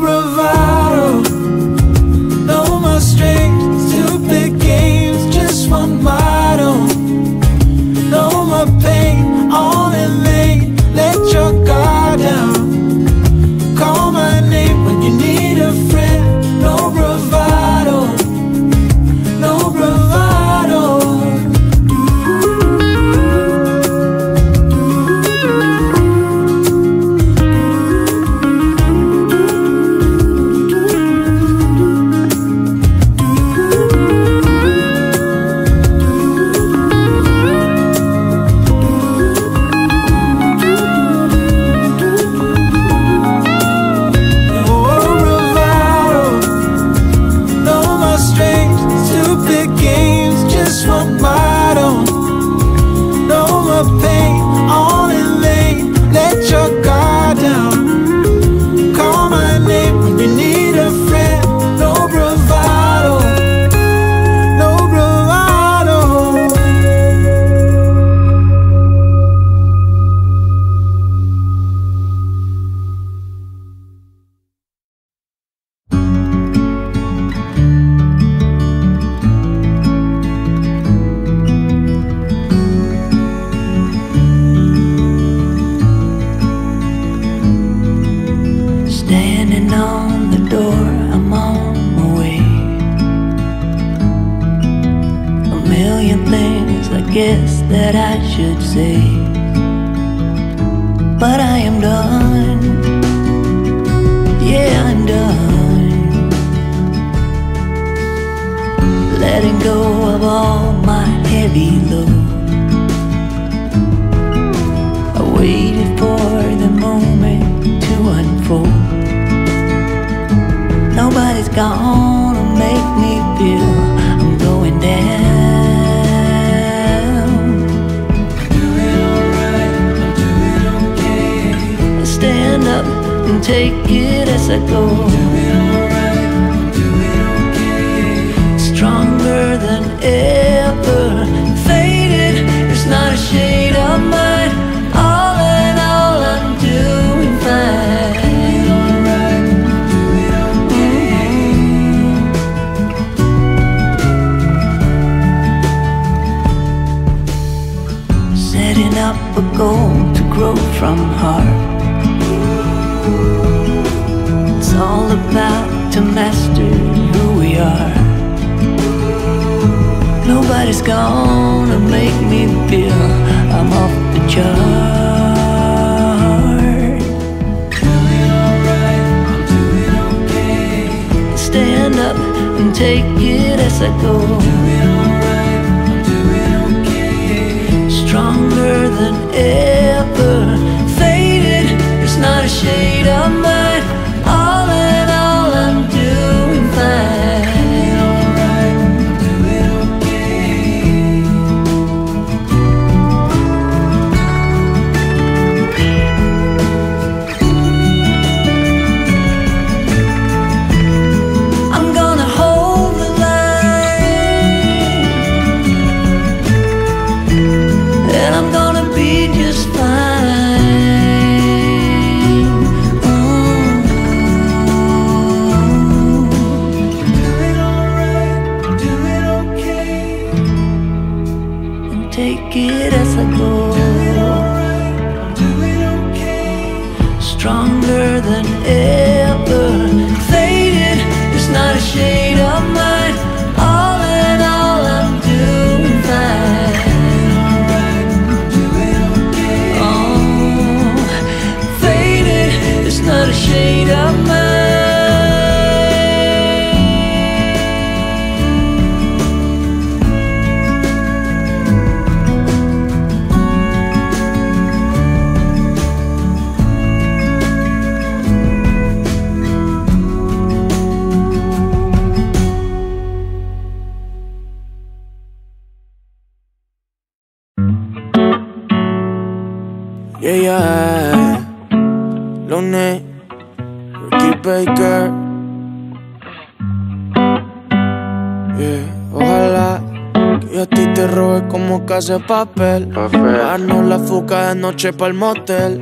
de papel. Darnos la fuga de noche pa'l motel.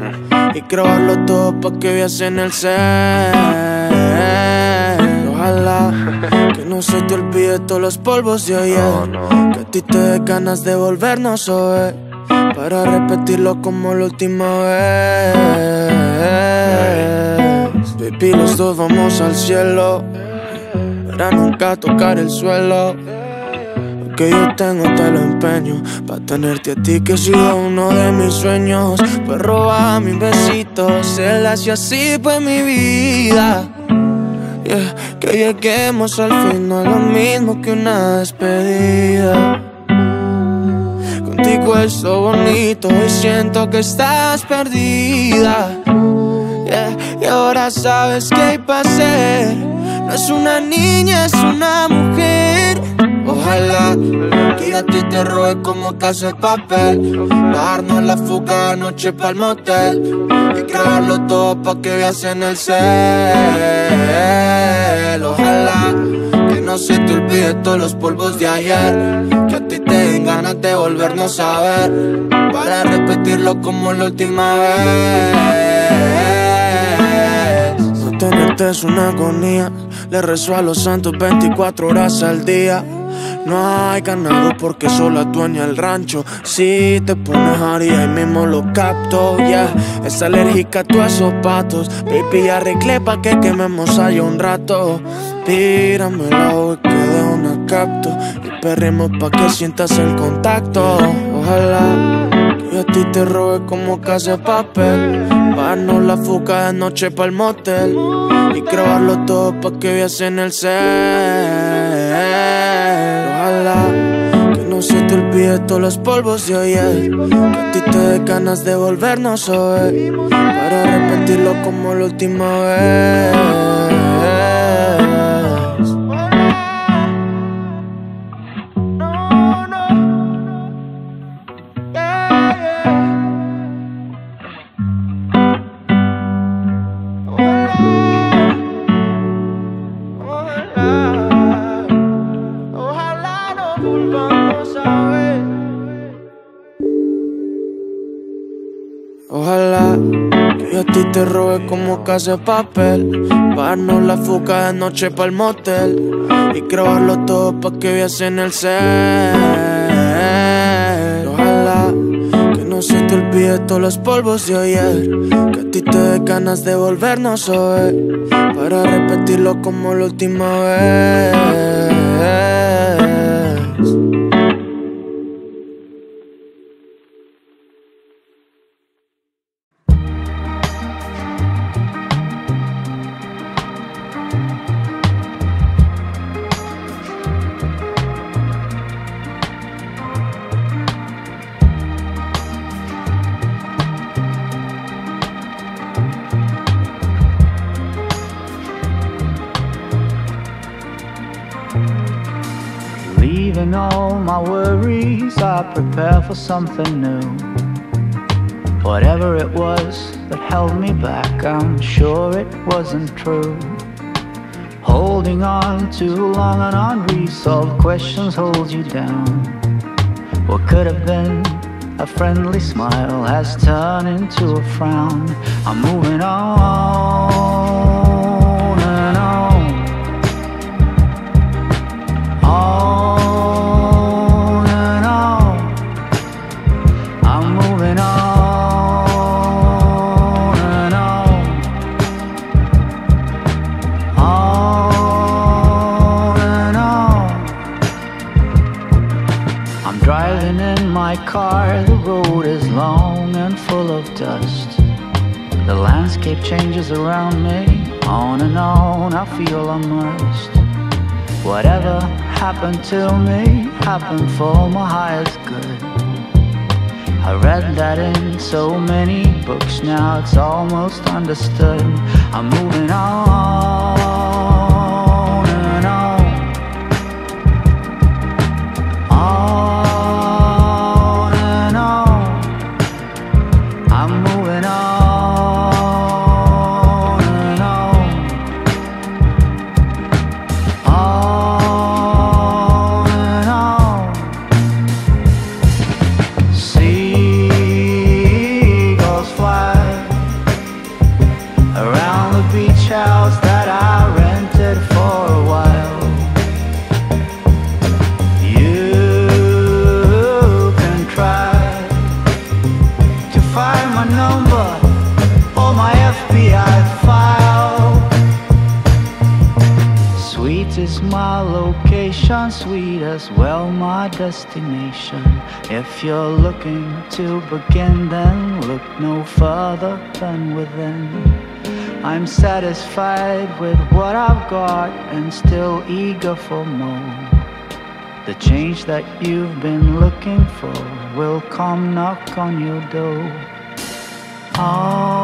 Y grabarlo todo pa' que veas en el set. Ojalá [laughs] que no se te olvide todos los polvos de ayer. Que a ti te dé ganas de volvernos a ver. Para repetirlo como la última vez. Baby, los dos vamos al cielo. Para nunca tocar el suelo. Que yo tengo te lo empeño. Para tenerte a ti que he sido uno de mis sueños. Pues roba mis besitos. Él hace así pues mi vida. Que lleguemos al fin, no es lo mismo que una despedida. Contigo es lo bonito y siento que estás perdida. Y ahora sabes qué hay para hacer. No es una niña, es una mujer. Ojalá que a ti te robe como casa de papel. Darnos la fuga anoche pa'l motel. Y grabarlo todo pa' que veas en el cel. Ojalá que no se te olvide todos los polvos de ayer. Que a ti te den ganas de volvernos a ver. Para repetirlo como la última vez. No tenerte es una agonía. Le rezo a los santos 24 horas al día. No hay ganado porque solo dueña el rancho. Si te pones haría ahí mismo lo capto, ya. Es alérgica a tus esos patos. Baby, arreglé pa' que quememos ahí un rato. Tírame la y que de una capto. Y perremos pa' que sientas el contacto. Ojalá que a ti te robe como casa de papel. Darnos la fuga de noche pa'l motel. Y grabarlo todo pa' que veas en el cel. Te olvide todos los polvos de ayer. Que a ti ganas de volvernos a ver. Para repetirlo como la última vez. Te robe como casa de papel. Darnos la fuga de noche pa'l motel. Y grabarlo todo pa' que veas en el cel. Ojalá que no se te olvide todos los polvos de ayer. Que a ti te dé ganas de volvernos a ver. Para repetirlo como la última vez. For something new. Whatever it was that held me back, I'm sure it wasn't true. Holding on too long and unresolved questions hold you down. What could have been a friendly smile has turned into a frown. I'm moving on landscape changes around me On and on. I feel unrest. Whatever happened to me Happened for my highest good. I read that in so many books Now it's almost understood. I'm moving on. to begin then. Look no further than within. I'm satisfied with what I've got and still eager for more. The change that you've been looking for will come knock on your door. Oh.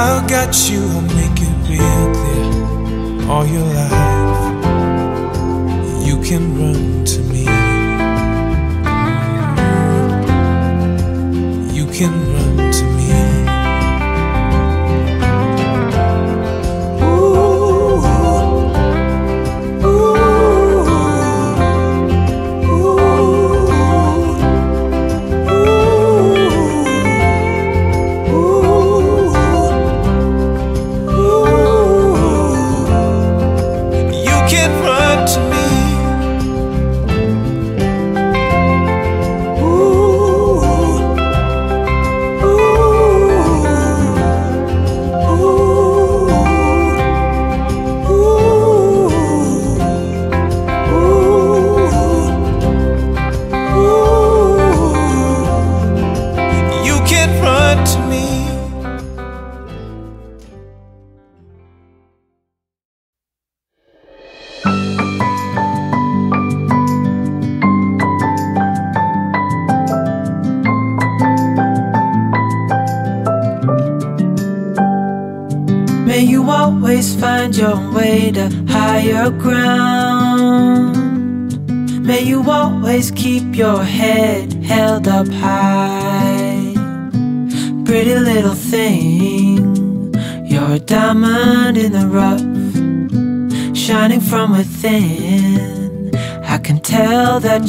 Oh, I got you, I'll make it real clear. All your life, you can run to me. You can run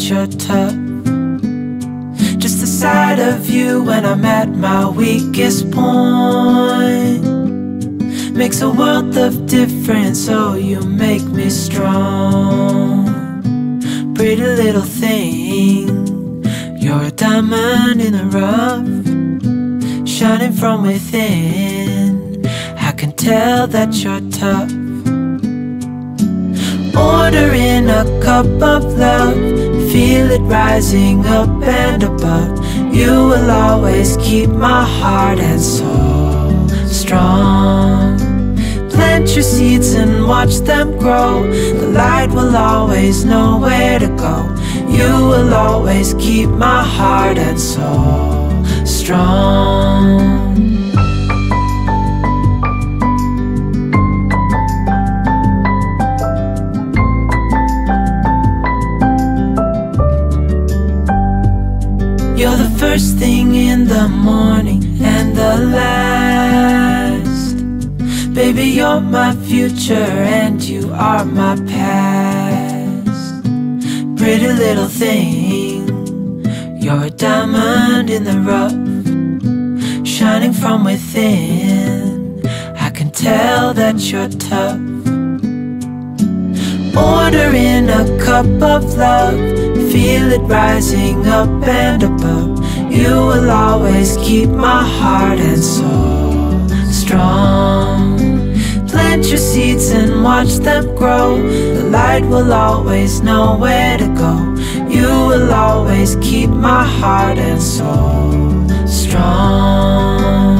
you're tough. Just the sight of you when I'm at my weakest point makes a world of difference. Oh, you make me strong. Pretty little thing, you're a diamond in the rough, shining from within. I can tell that you're tough. Ordering a cup of love, feel it rising up and above. You will always keep my heart and soul strong. Plant your seeds and watch them grow. The light will always know where to go. You will always keep my heart and soul strong. first thing in the morning and the last. Baby, you're my future and you are my past. Pretty little thing You're a diamond in the rough Shining from within. I can tell that you're tough. Ordering a cup of love Feel it rising up and above. You will always keep my heart and soul strong. Plant your seeds and watch them grow. The light will always know where to go. You will always keep my heart and soul strong.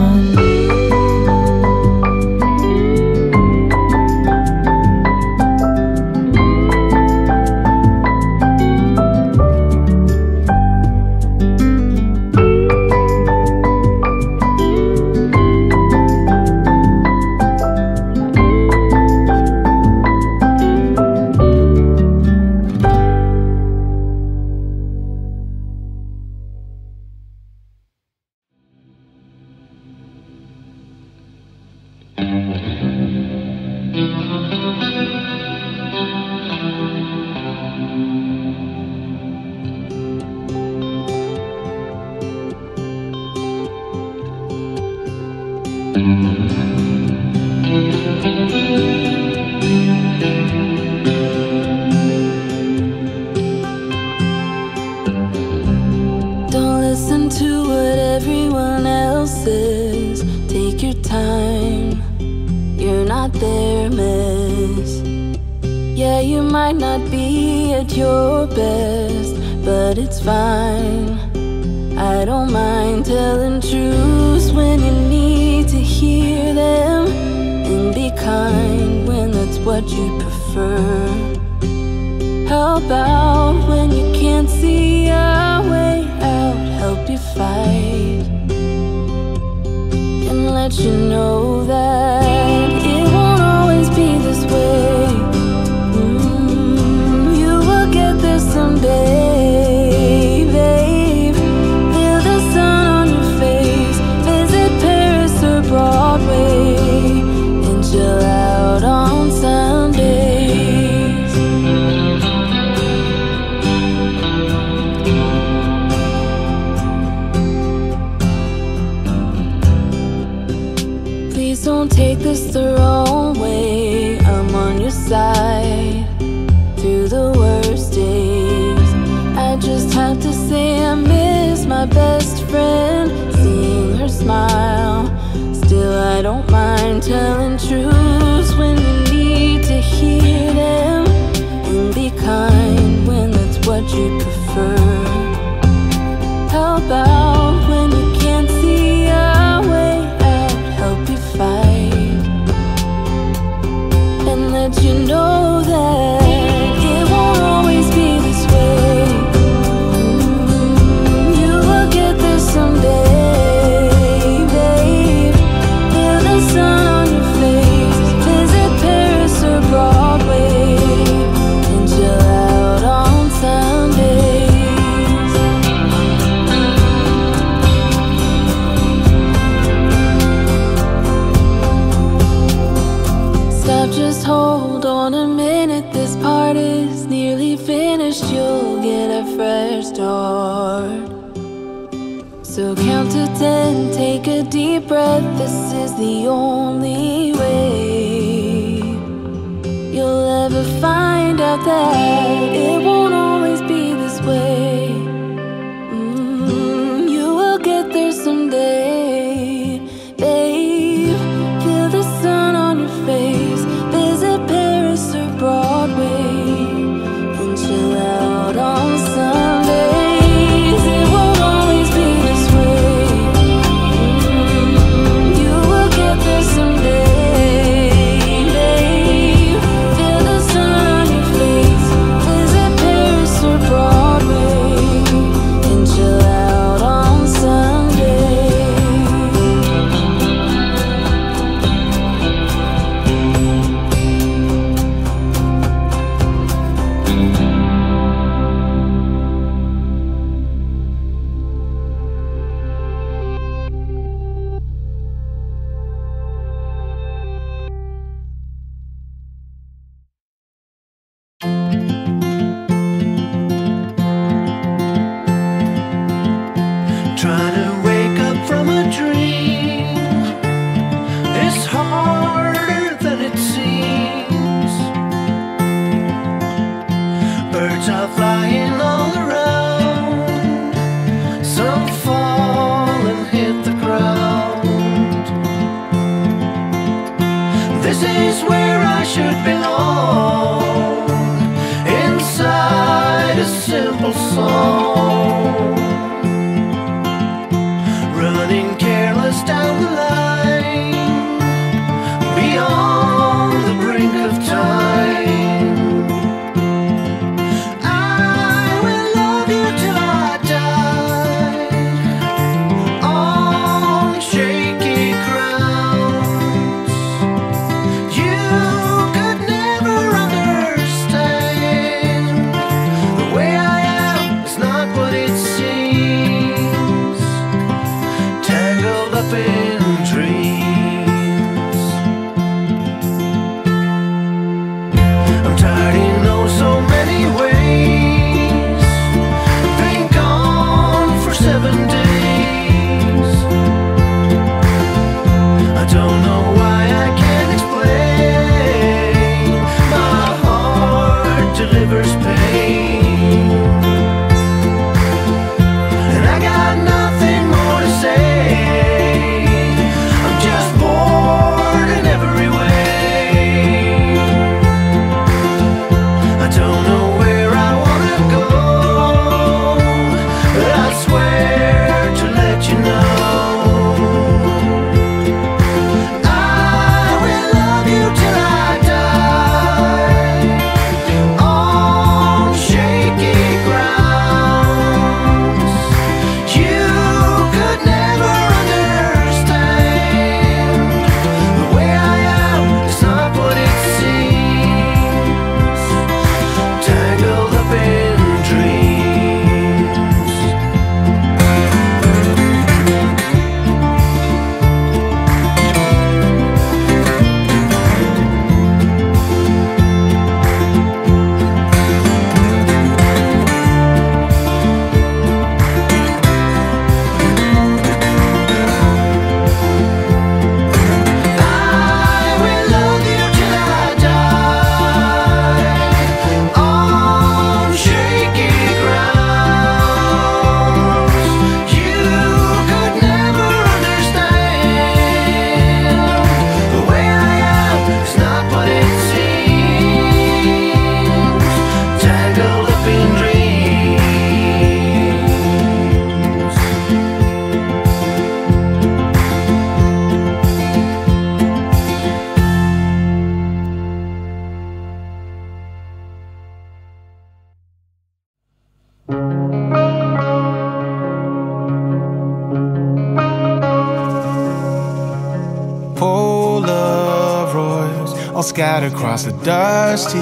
Scattered across the dusty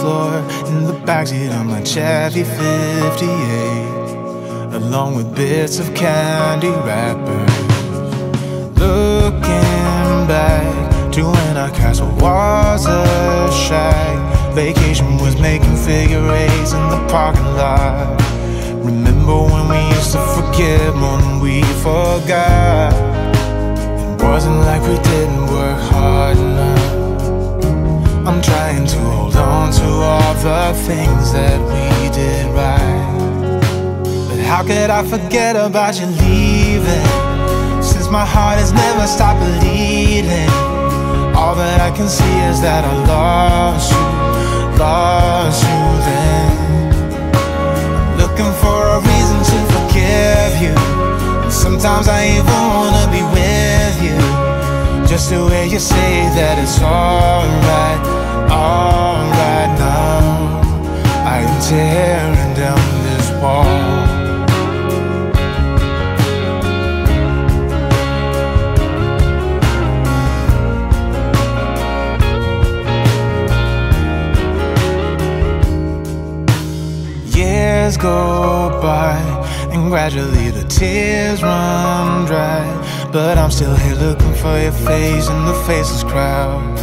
floor in the backseat of my Chevy 58, along with bits of candy wrappers. Looking back to when our castle was a shack, vacation was making figure eights in the parking lot. Remember when we used to forgive than we forgot? It wasn't like we didn't work hard enough. I'm trying to hold on to all the things that we did right. But how could I forget about you leaving? Since my heart has never stopped bleeding. All that I can see is that I lost you, lost you then. Looking for a reason to forgive you. Sometimes I even wanna be with you. Just the way you say that it's alright, alright now. I am tearing down this wall. Years go by, and gradually the tears run dry. But I'm still here looking for your face in the faceless crowd.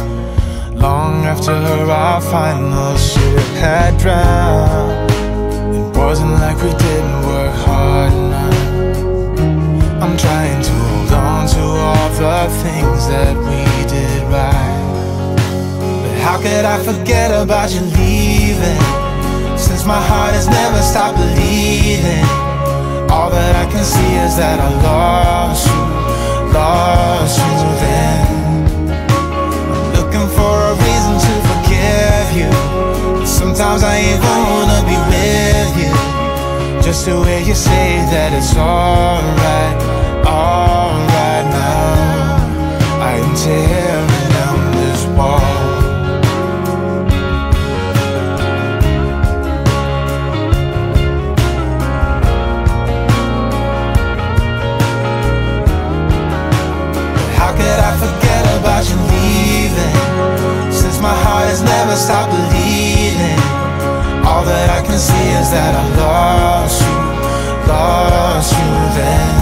Long after our final ship had drowned, it wasn't like we didn't work hard enough. I'm trying to hold on to all the things that we did right. But how could I forget about you leaving? Since my heart has never stopped bleeding. All that I can see is that I lost you, lost you then. Sometimes I ain't wanna be with you. Just the way you say that it's alright, alright now. I am tearing down this wall. How could I forget has never stopped bleeding. All that I can see is that I lost you, lost you then.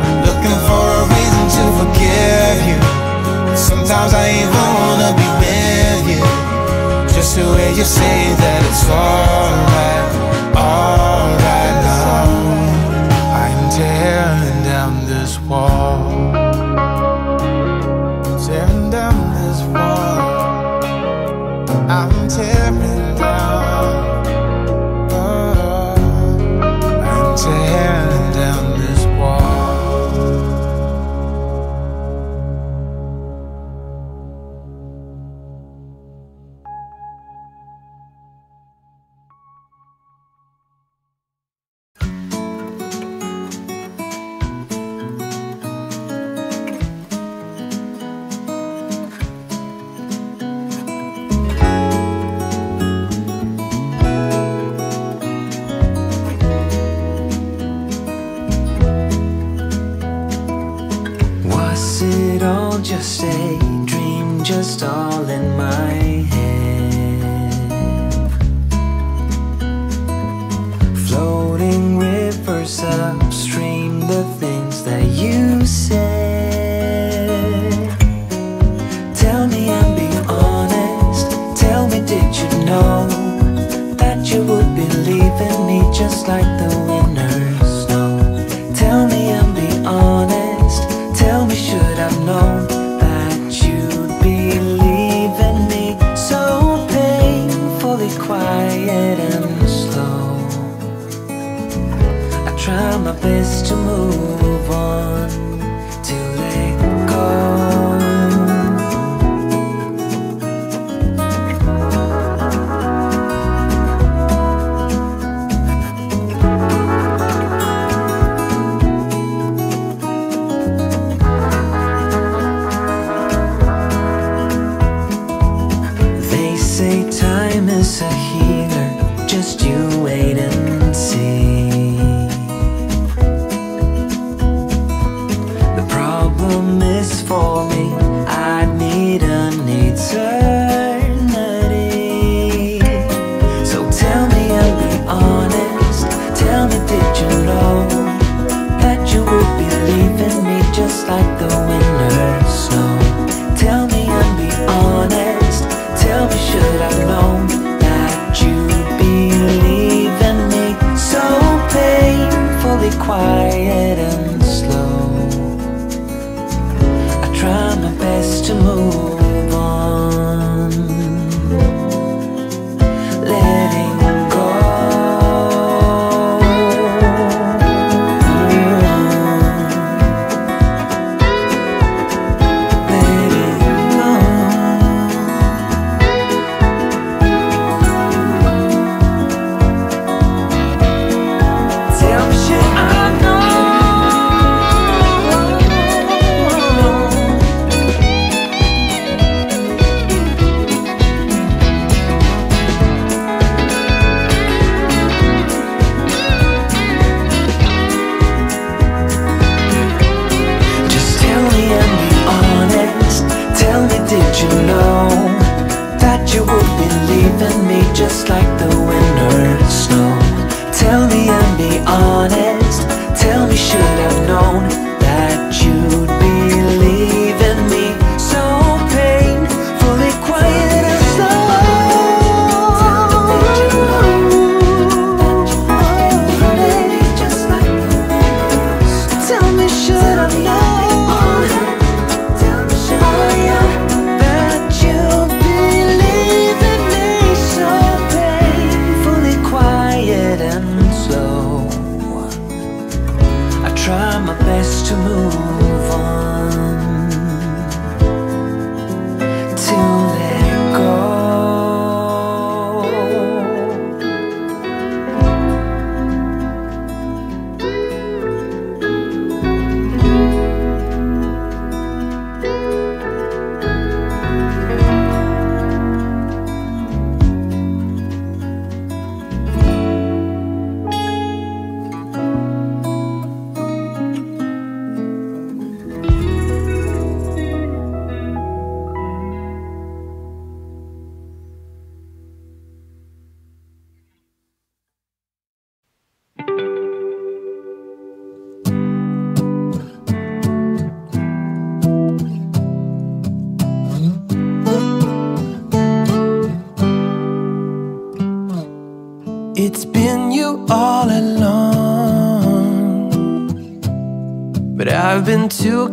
I'm looking for a reason to forgive you. Sometimes I even wanna be with you. Just the way you say that it's alright, alright now. I'm tearing down this wall.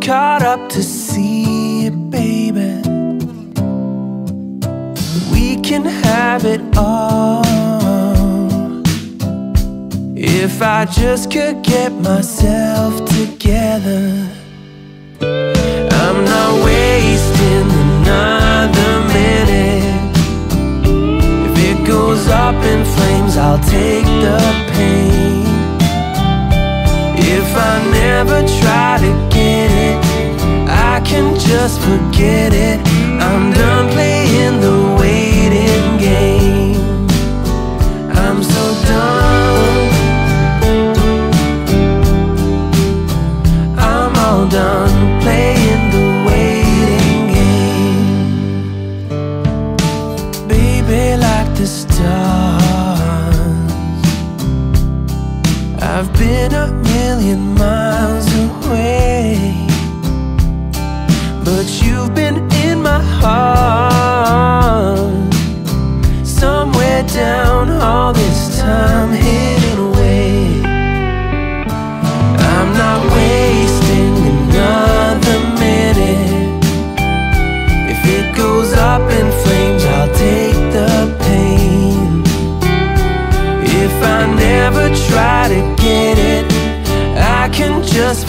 caught up to see it, baby. We can have it all. If I just could get myself together, I'm not wasting another minute. If it goes up in flames, I'll take the pain. If I never try to can just forget it. I'm done playing the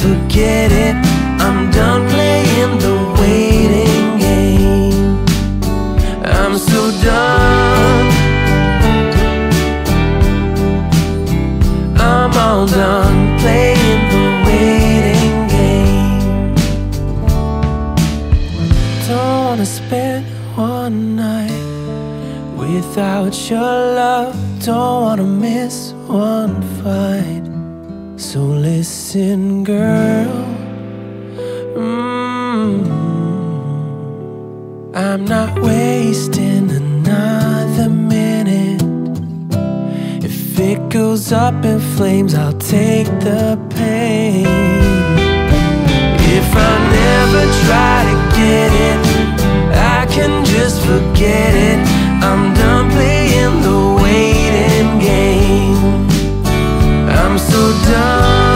forget it. I'm done playing the I'm not wasting another minute. If it goes up in flames, I'll take the pain. If I never try to get it, I can just forget it. I'm done playing the waiting game. I'm so done.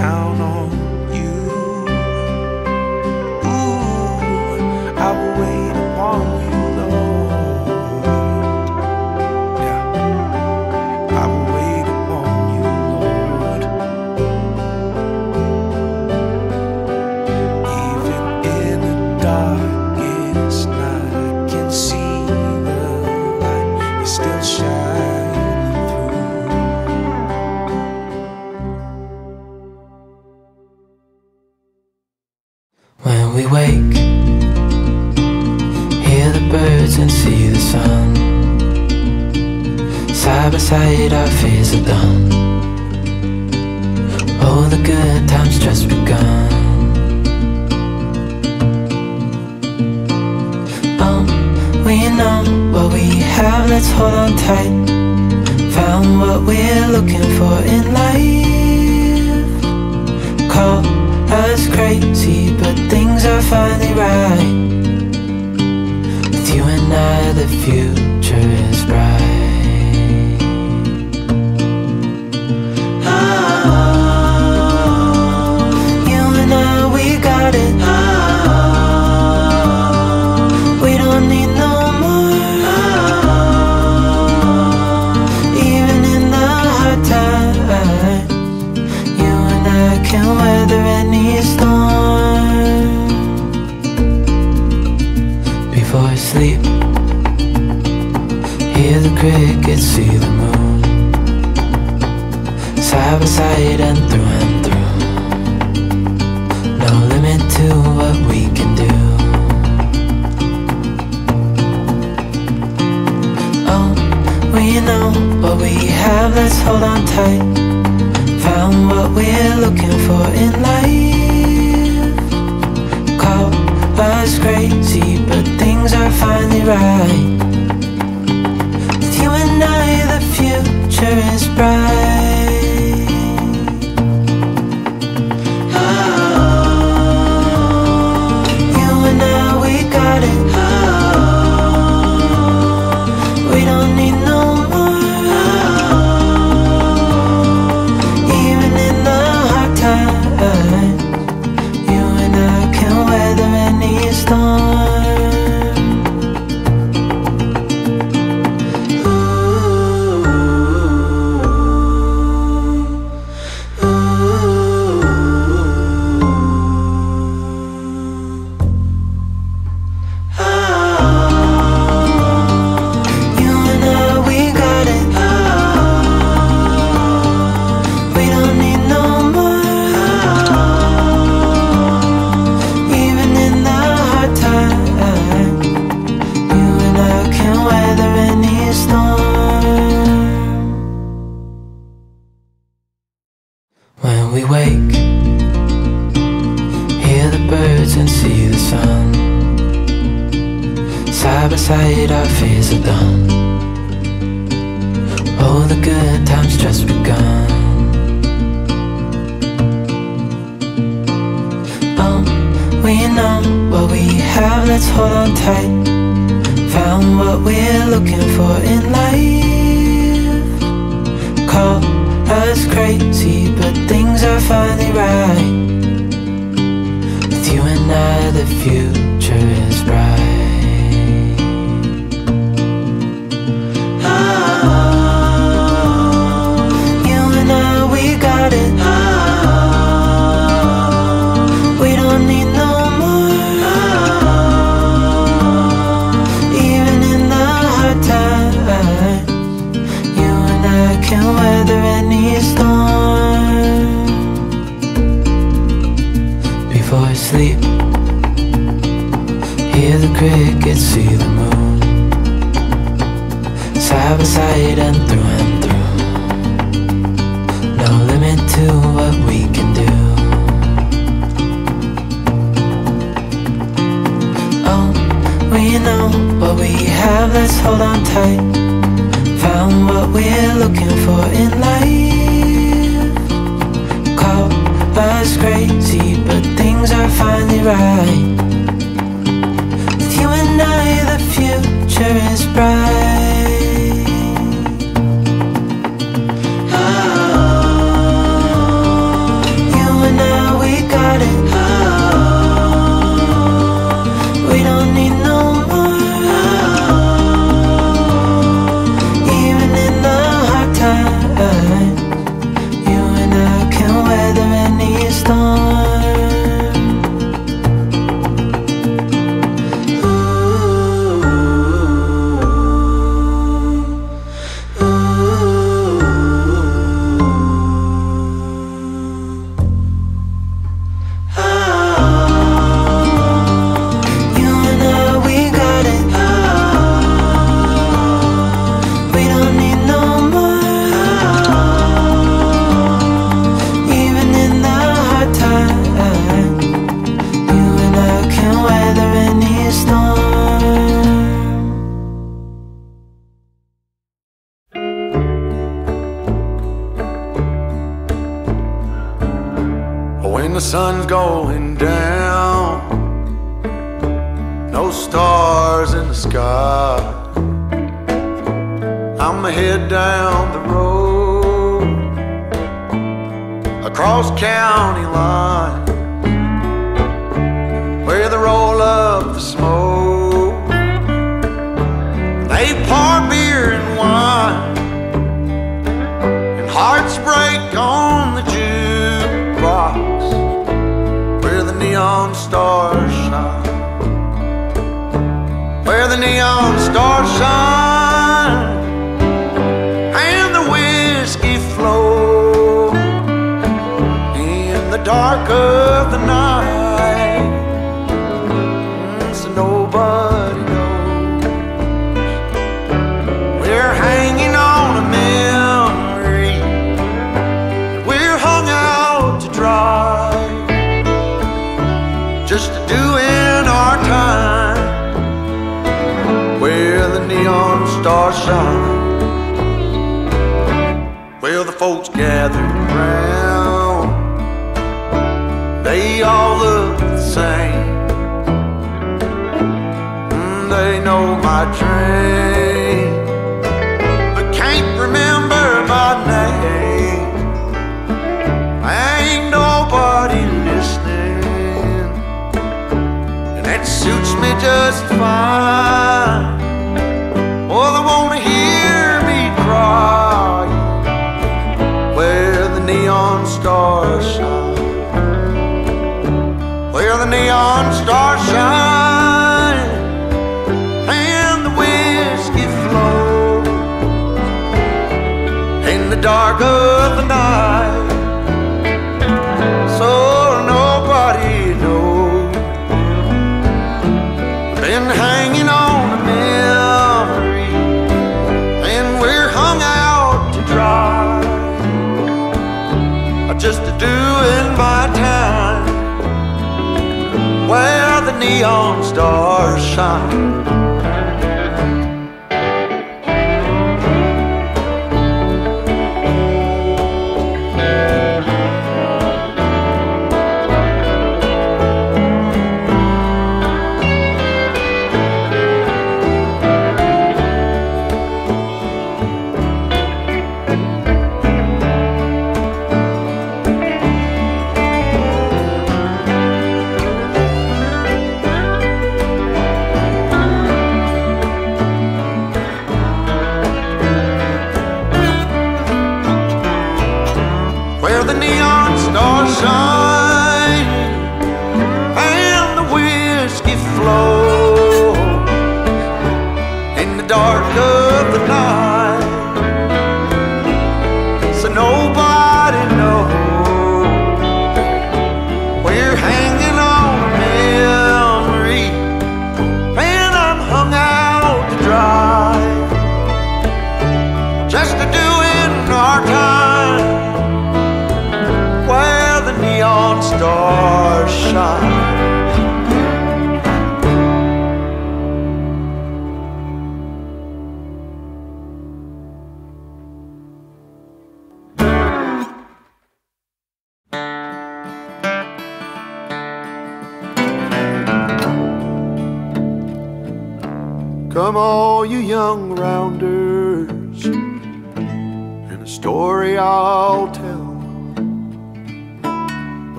Count on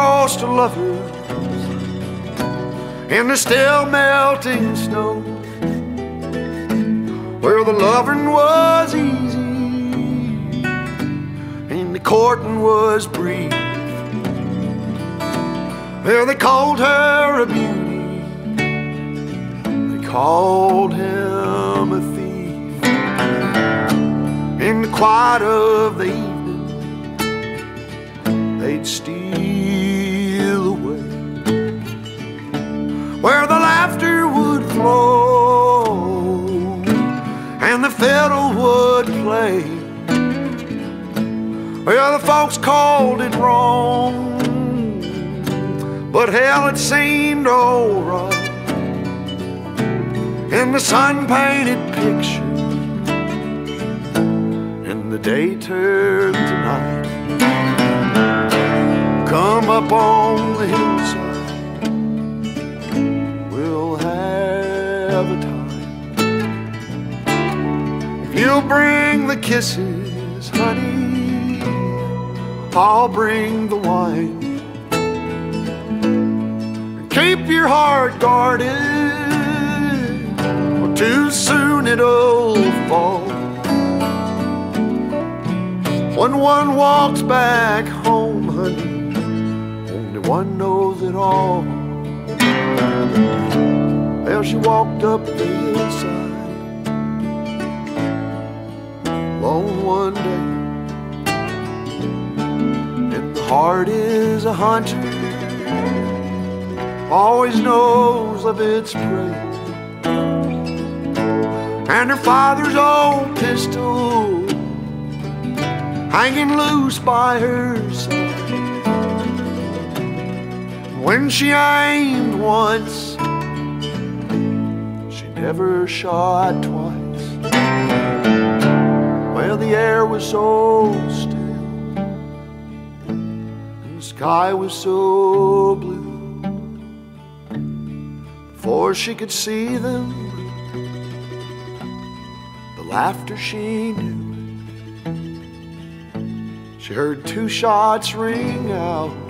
Across the lovers in the still melting snow, where the loving was easy and the courting was brief. There they called her a beauty, they called him a thief. In the quiet of the evening, they'd steal. Where the laughter would flow and the fiddle would play. Well, the folks called it wrong, but hell, it seemed alright in the sun painted picture and the day turned to night come up on the hillside you'll bring the kisses honey i'll bring the wine keep your heart guarded or too soon it'll fall. When one walks back home, honey, only one knows it all. Well, she walked up the alone one day, and the heart is a hunter, always knows of its prey and her father's old pistol hanging loose by her side. When she aimed once, she never shot twice. The air was so still, and the sky was so blue. Before she could see them, the laughter she knew. She heard two shots ring out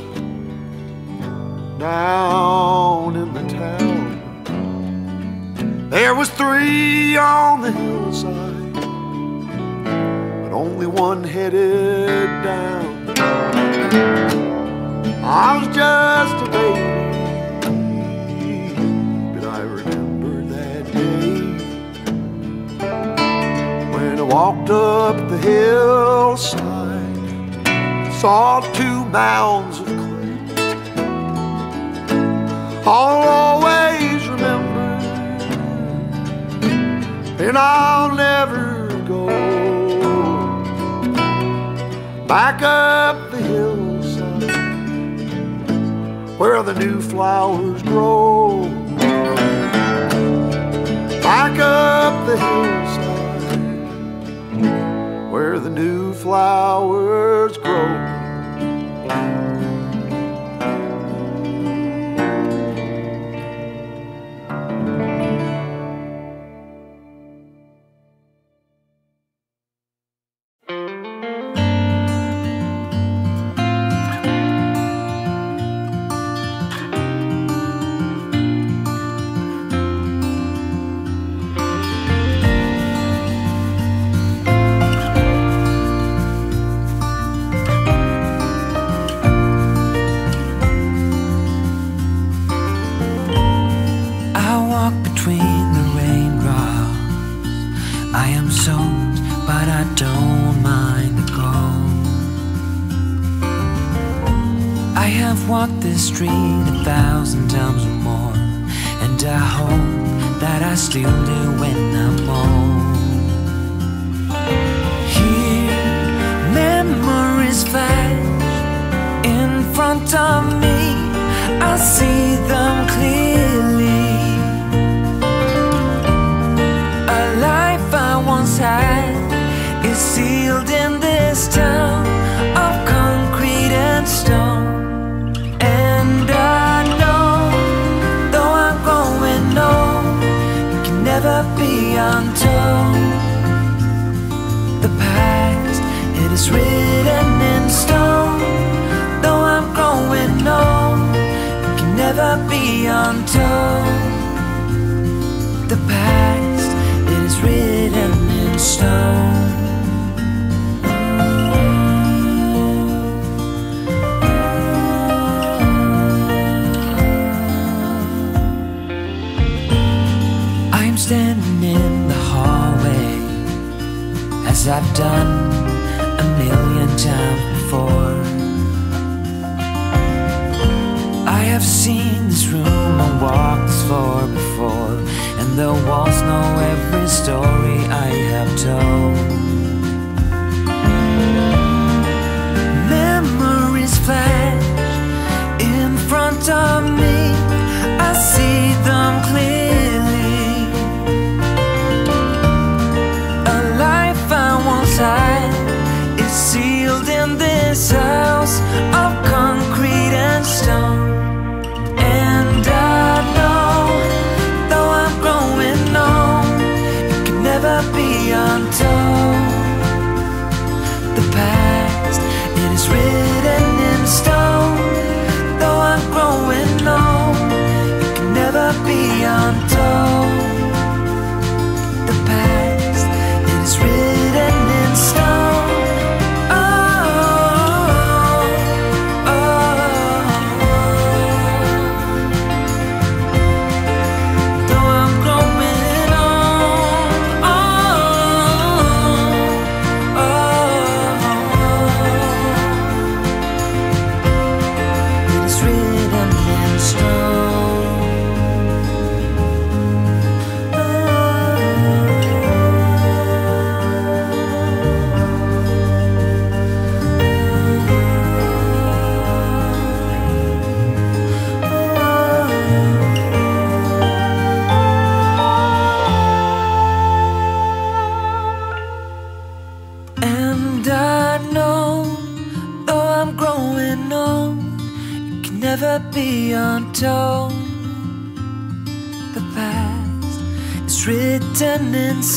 down in the town. There was three on the hillside, only one headed down. I was just a baby. But I remember that day when I walked up the hillside, saw two mounds of clay. I'll always remember, and I'll never back up the hillside where the new flowers grow. Back up the hillside where the new flowers grow. Standing in the hallway as I've done a million times before. I have seen this room and walked this floor before, and the walls know every story I have told. Memories flash in front of me, I see them clearly.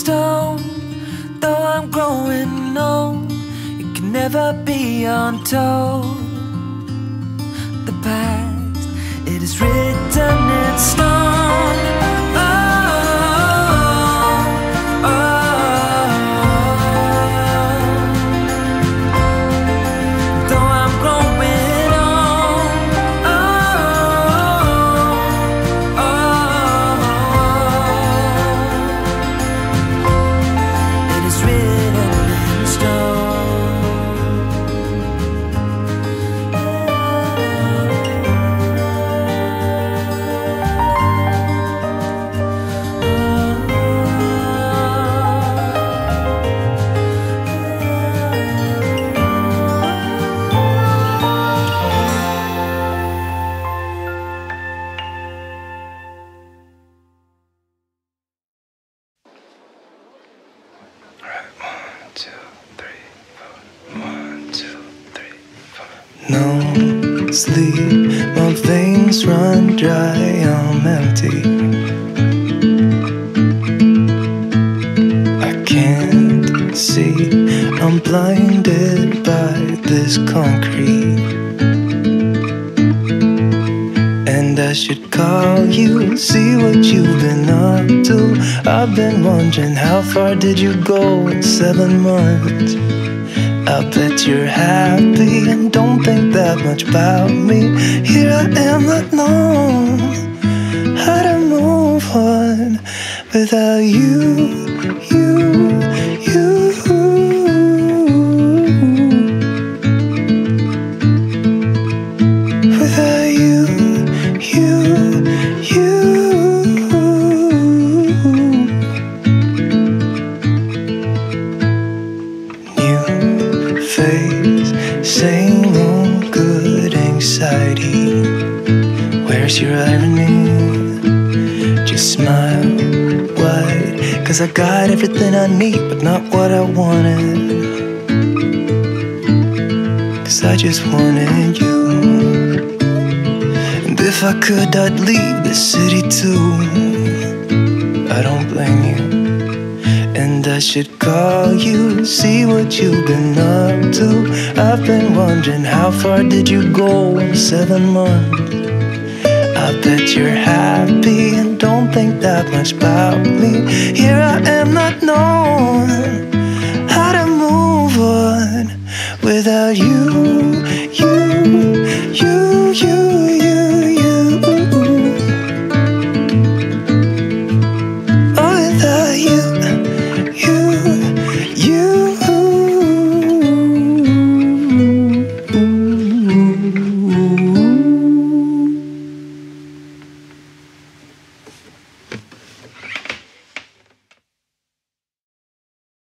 Stone. Though I'm growing old, it can never be untold. I've been wondering how far did you go in seven months? I bet you're happy and don't think that much about me. Here I am, not knowing how to move on without you, you, you. Cause I got everything I need, but not what I wanted. Cause I just wanted you. And if I could, I'd leave this city too. I don't blame you. And I should call you, see what you've been up to. I've been wondering how far did you go in seven months? that you're happy and don't think that much about me. Here I am, not known.